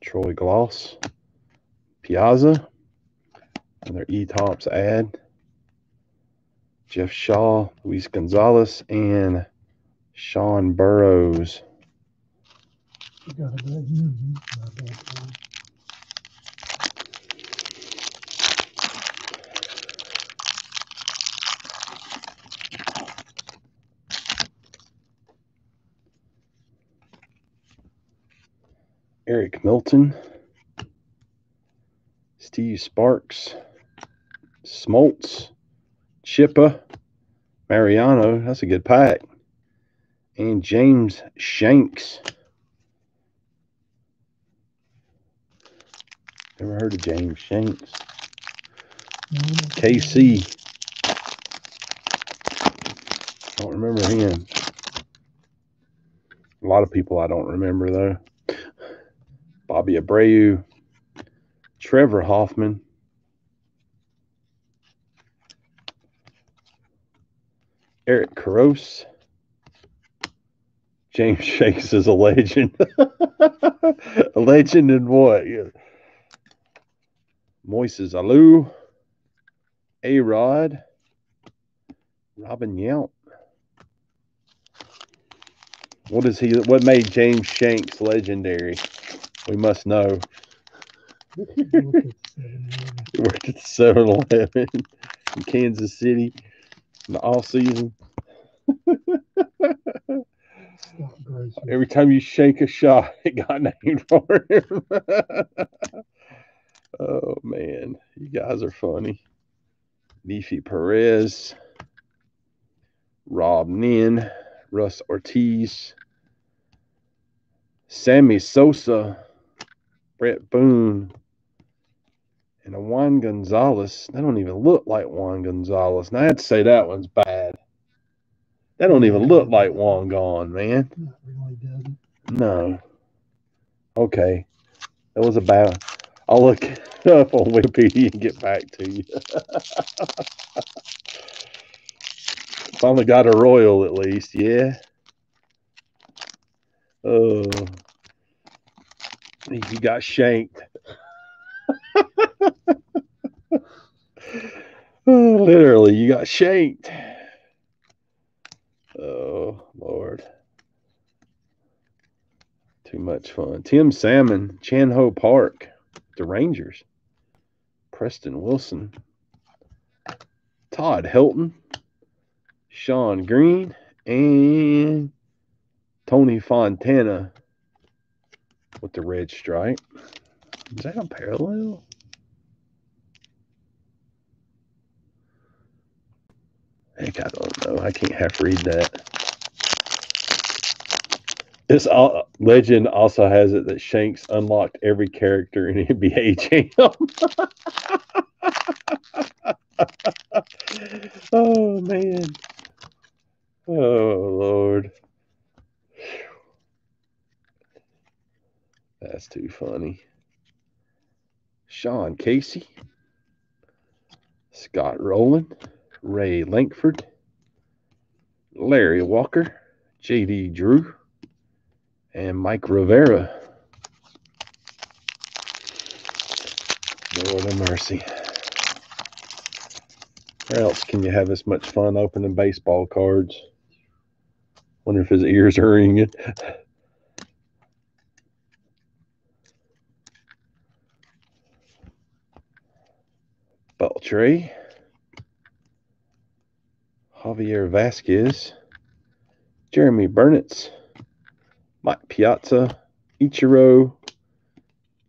Troy Glaus, Piazza, another E Topps ad, Jeff Shaw, Luis Gonzalez, and Sean Burroughs. Forgot about. He's not bad. Eric Milton, Steve Sparks, Smoltz, Chippa, Mariano. That's a good pack. And James Shanks. Never heard of James Shanks. KC. Don't remember him. A lot of people I don't remember though. Bobby Abreu, Trevor Hoffman, Eric Karros. James Shakes is a legend. a legend in what? Moises Alou. A Rod, Robin Yount. What is he? What made James Shanks legendary? We must know. he worked at 7-Eleven. He worked at 7 Eleven in Kansas City in the off season. Every time you shake a shot, it got named for him. oh, man. You guys are funny. Leafy Perez, Robb Nen, Russ Ortiz, Sammy Sosa, Bret Boone, and a Juan Gonzalez. They don't even look like Juan Gonzalez. Now, I'd say that one's bad. That don't even look like Wangon, man. Really. No. Okay. That was a bad. I'll look it up on Wikipedia and get back to you. Finally got a royal at least, yeah. Oh. You got shanked. Oh, Literally, you got shanked. Oh, Lord. Too much fun. Tim Salmon, Chan Ho Park, the Rangers. Preston Wilson, Todd Helton, Sean Green, and Tony Fontana with the red stripe. Is that a parallel? Heck, I don't know. I can't half read that. This legend also has it that Shanks unlocked every character in NBA Jam. oh man. Oh Lord. That's too funny. Sean Casey, Scott Rolen, Ray Lankford, Larry Walker, JD Drew, and Mike Rivera. Lord have mercy. Where else can you have this much fun opening baseball cards? Wonder if his ears are ringing. Beltray, Javier Vazquez, Jeromy Burnitz, Mike Piazza, Ichiro,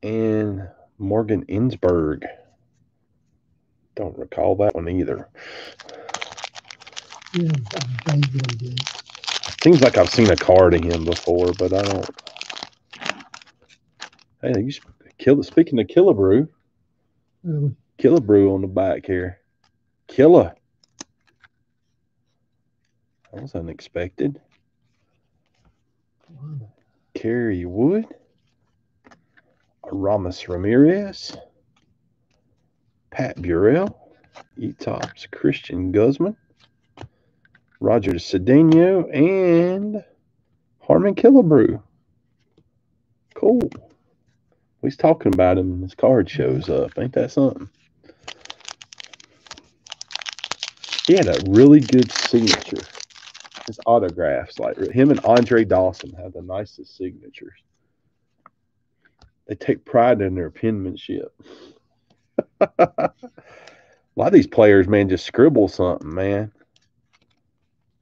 and Morgan Ensberg. Don't recall that one either. Yeah. Seems like I've seen a card of him before, but I don't. Hey, you kill. Speaking of Killebrew, Really, Killebrew on the back here. Killer. That was unexpected. Kerry Wood, Ramos Ramirez, Pat Burrell, eTopps Cristian Guzman, Roger Cedeno, and Harmon Killebrew. Cool. He's talking about him and his card shows up. Ain't that something? He had a really good signature autographs. Like him and Andre Dawson have the nicest signatures. They take pride in their penmanship. a lot of these players, man, just scribble something, man.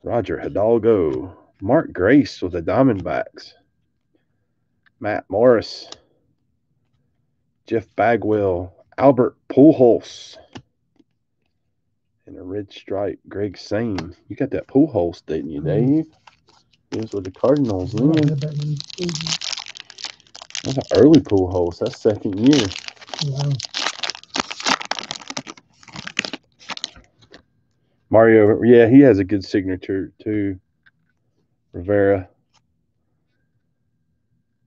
Roger Hidalgo, Mark Grace with the Diamondbacks, Matt Morris, Jeff Bagwell, Albert Pujols, and a red stripe, Greg Sane. You got that Pujols, didn't you, Mhm. Dave? He was with the Cardinals. I Then. have that many children. That's an early Pujols. That's second year. Wow. Mario, yeah, he has a good signature too. Rivera.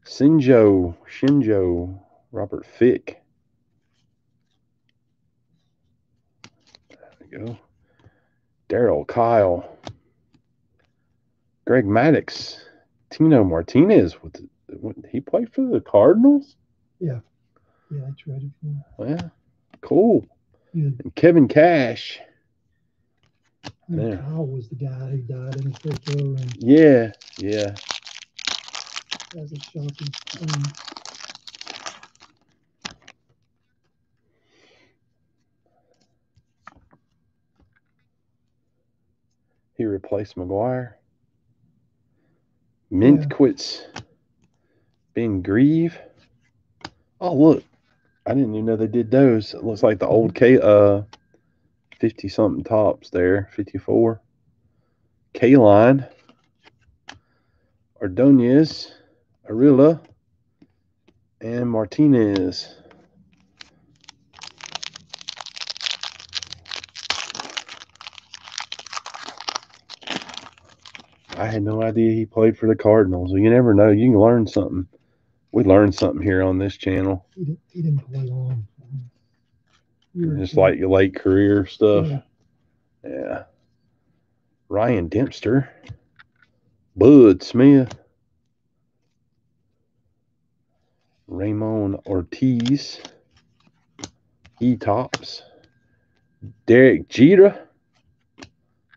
Sinjo, Shinjo, Robert Fick. We go. Darryl Kile. Greg Maddux. Tino Martinez. With the, what, he played for the Cardinals? Yeah, Yeah, I traded for Yeah. Cool. Good. And Kevin Cash. Yeah. Kile was the guy who died in the first row and Yeah. Yeah. as a shocking thing. Um, He replaced McGwire. Mint Yeah. quits Ben Grieve. Oh look. I didn't even know they did those. It looks like the old K uh fifty something tops there. Fifty four. K line. Ordonez, Arilla, and Martinez. I had no idea he played for the Cardinals. You never know. You can learn something. We learned something here on this channel. He didn't, he didn't play long. Just like your late career stuff. Yeah. Yeah. Ryan Dempster. Bud Smith. Ramon Ortiz. E Topps. Derek Jeter.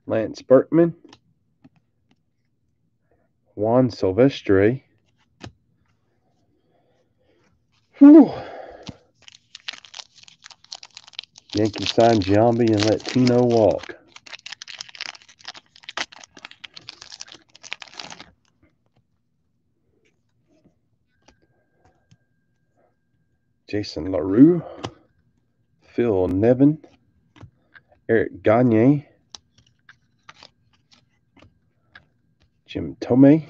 Lance Berkman. Juan Silvestri. Whew. Yankee sign Giambi and let Tino walk. Jason LaRue, Phil Nevin, Eric Gagne, Jim Thome,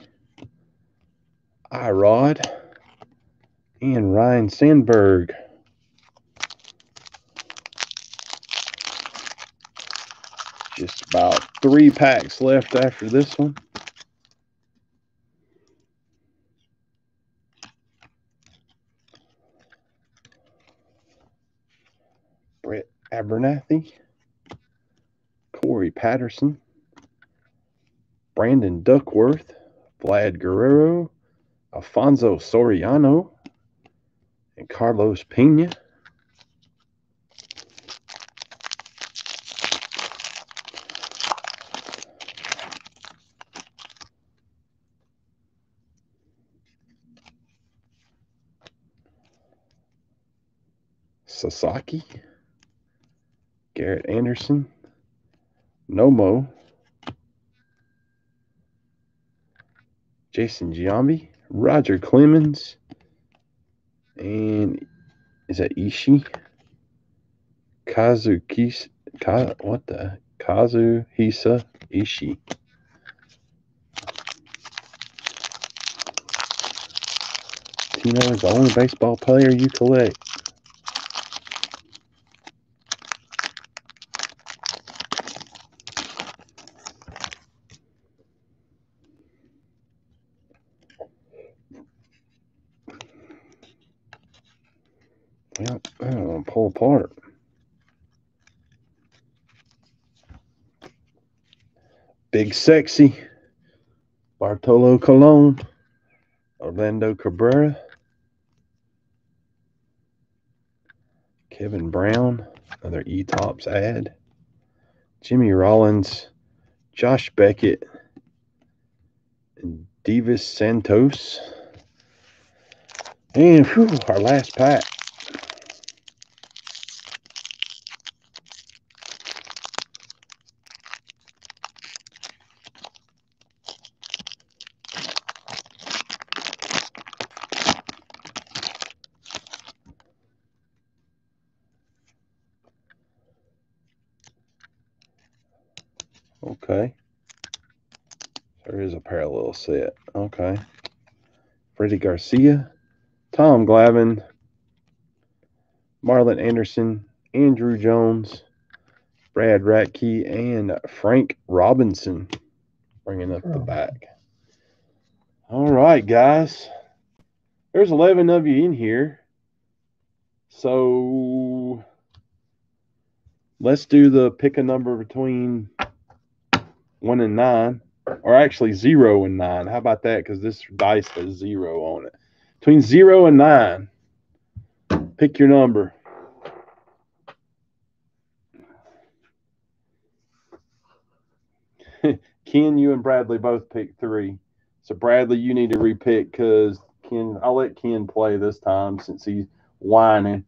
Irod, and Ryne Sandberg. Just about three packs left after this one. Brent Abernathy, Corey Patterson, Brandon Duckworth, Vlad Guerrero, Alfonso Soriano, and Carlos Pena. Sasaki, Garrett Anderson, Nomo, Jason Giambi, Roger Clemens, and is that Ishii? Kazukis, Ka, what the? Kazuhisa Ishii. Tino is the only baseball player you collect. Yep, I don't want to pull apart. Big Sexy, Bartolo Colon, Orlando Cabrera, Kevin Brown, another E Topps ad, Jimmy Rollins, Josh Beckett, and Davis Santos. And whew, our last pack. Okay. There is a parallel set. Okay. Freddie Garcia, Tom Glavine, Marlon Anderson, Andruw Jones, Brad Radke, and Frank Robinson bringing up the Oh. back. All right, guys. There's 11 of you in here. So let's do the pick a number between one and nine, or actually zero and nine. How about that? Because this dice has zero on it. Between zero and nine, pick your number. Ken, you and Bradley both picked three. So Bradley, you need to repick because Ken. I'll let Ken play this time since he's whining.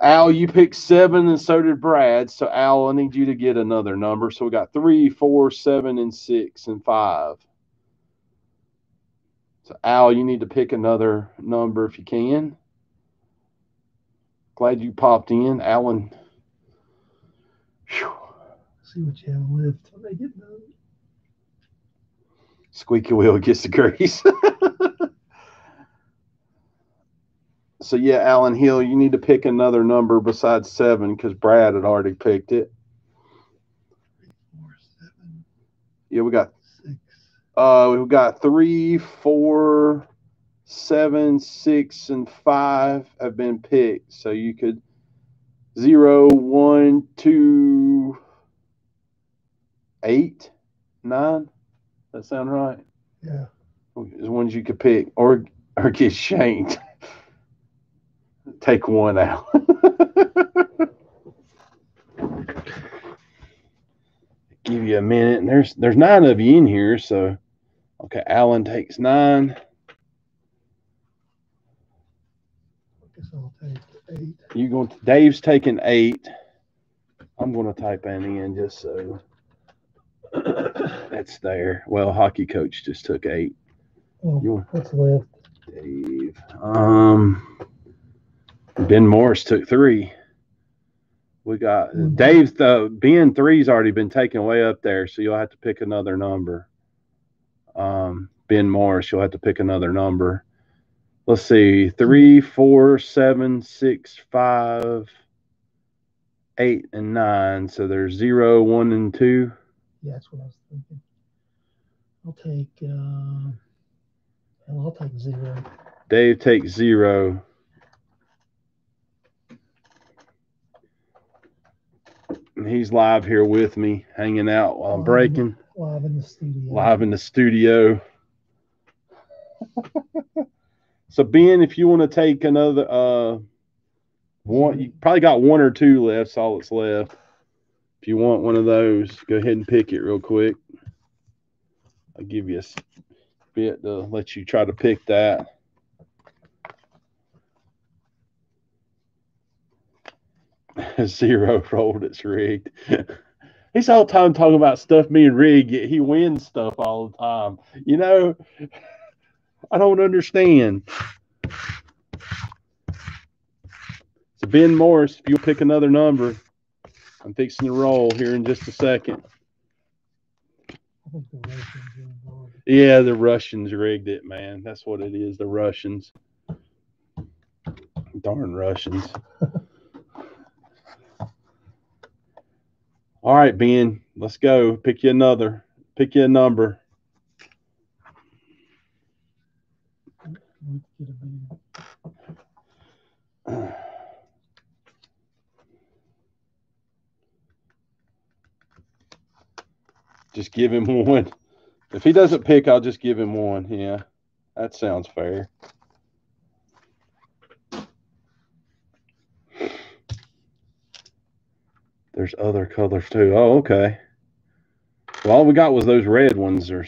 Al, you picked seven, and so did Brad. So Al, I need you to get another number. So we got three, four, seven, and six, and five. So Al, you need to pick another number if you can. Glad you popped in, Alan. Whew. See what you have left when they get done. Squeaky wheel gets the grease. so yeah, Alan Hill, you need to pick another number besides seven because Brad had already picked it. Four. Yeah, we got six. uh we got three, four, seven, six, and five have been picked. So you could zero, one, two, eight, nine. That sound right? Yeah. Is ones you could pick or or get shanked. Take one out. Give you a minute, and there's there's nine of you in here, so okay. Alan takes nine. I guess I'll take eight. You going? To, Dave's taking eight. I'm going to type that in just so that's there. Well, hockey coach just took eight. Oh, You- what's left? Dave. Um, Ben Morris took three. We got Mhm. Dave's the Ben three's already been taken way up there, so you'll have to pick another number. Um, Ben Morris, you'll have to pick another number. Let's see, three, four, seven, six, five, eight, and nine. So there's zero, one, and two. Yeah, that's what I was thinking. I'll take, uh, well, I'll take zero. Dave takes zero. And he's live here with me, hanging out while I'm breaking, Live in the studio. live in the studio. so Ben, if you want to take another uh one you probably got one or two left, that's all that's left. If you want one of those, go ahead and pick it real quick. I'll give you a bit to let you try to pick that. Zero rolled, it's rigged. He's all the time talking about stuff being rigged, he wins stuff all the time. You know, I don't understand. So Ben Morris, if you'll pick another number, I'm fixing to roll here in just a second. Yeah, the Russians rigged it, man. That's what it is. The Russians. Darn Russians. All right, Ben, let's go. Pick you another. Pick you a number. Just give him one. If he doesn't pick, I'll just give him one. Yeah, that sounds fair. There's other colors too. Oh, okay. Well, all we got was those red ones or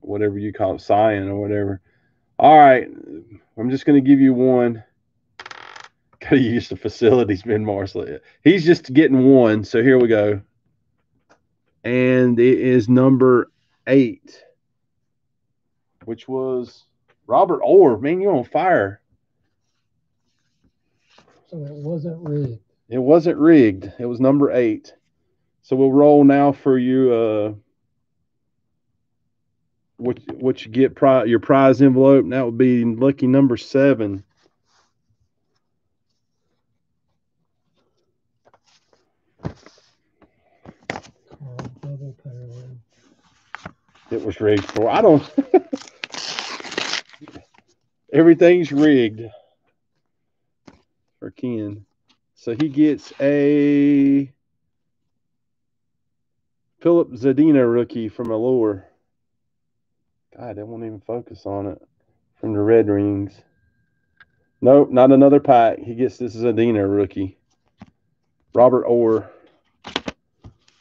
whatever you call it, cyan or whatever. All right. I'm just going to give you one. Got to use the facilities, Ben Marsley. He's just getting one. So here we go and it is number eight, which was Robert Orr. Man, you're on fire. So it wasn't rigged. It wasn't rigged. It was number eight. So we'll roll now for you. Uh, what what you get pri- your prize envelope? And that would be lucky number seven. It was rigged for. I don't. Everything's rigged for Ken. So he gets a Filip Zadina rookie from Allure. God, they won't even focus on it from the Red Wings. Nope, not another pack. He gets this Zadina rookie. Robert Orr.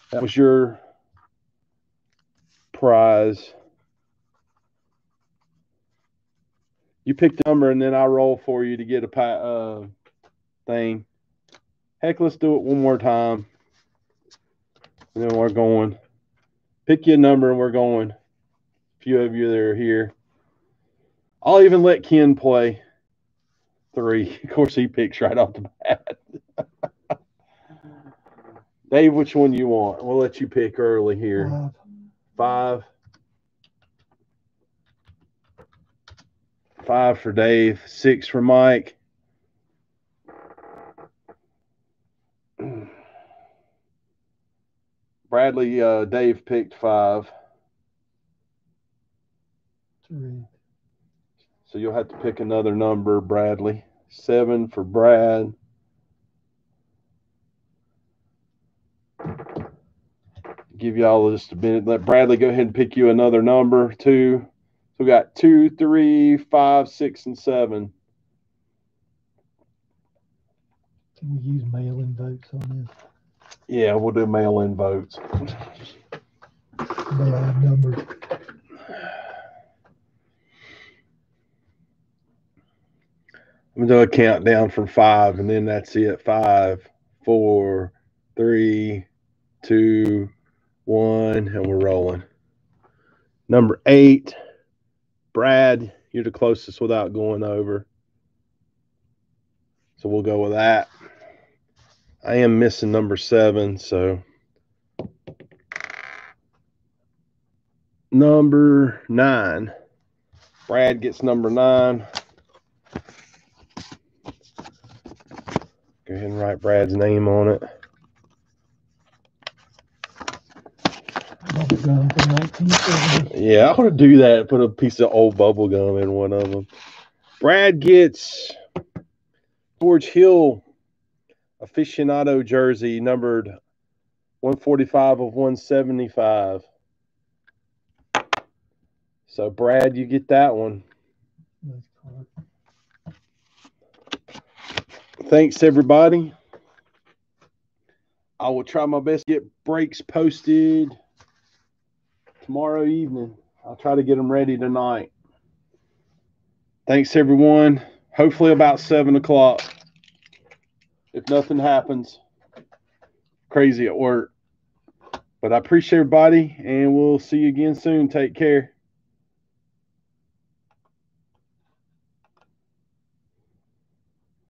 That was your prize. You pick the number and then I roll for you to get a uh, thing. Heck, let's do it one more time. And then we're going. Pick your number and we're going. A few of you that are here. I'll even let Ken play three. Of course, he picks right off the bat. Dave, which one you want? We'll let you pick early here. Five. Five. Five for Dave. Six for Mike. Bradley, uh, Dave picked five. three. So you'll have to pick another number, Bradley. Seven for Brad. Give y'all just a minute. Let Bradley go ahead and pick you another number. Two. So we got two, three, five, six, and seven. Can we use mail-in votes on this? Yeah, we'll do mail-in votes. Mail-in numbers. I'm gonna do a countdown from five, and then that's it. Five, four, three, two, one, and we're rolling. Number eight, Brad, you're the closest without going over. So we'll go with that. I am missing number seven, so number nine. Brad gets number nine. Go ahead and write Brad's name on it. Yeah, I want to do that. Put a piece of old bubble gum in one of them. Brad gets George Hill aficionado jersey numbered 145 of 175. So, Brad, you get that one. Thanks, everybody. I will try my best to get breaks posted tomorrow evening. I'll try to get them ready tonight. Thanks, everyone. Hopefully, about seven o'clock. If nothing happens crazy at work. But I appreciate everybody, and we'll see you again soon. Take care.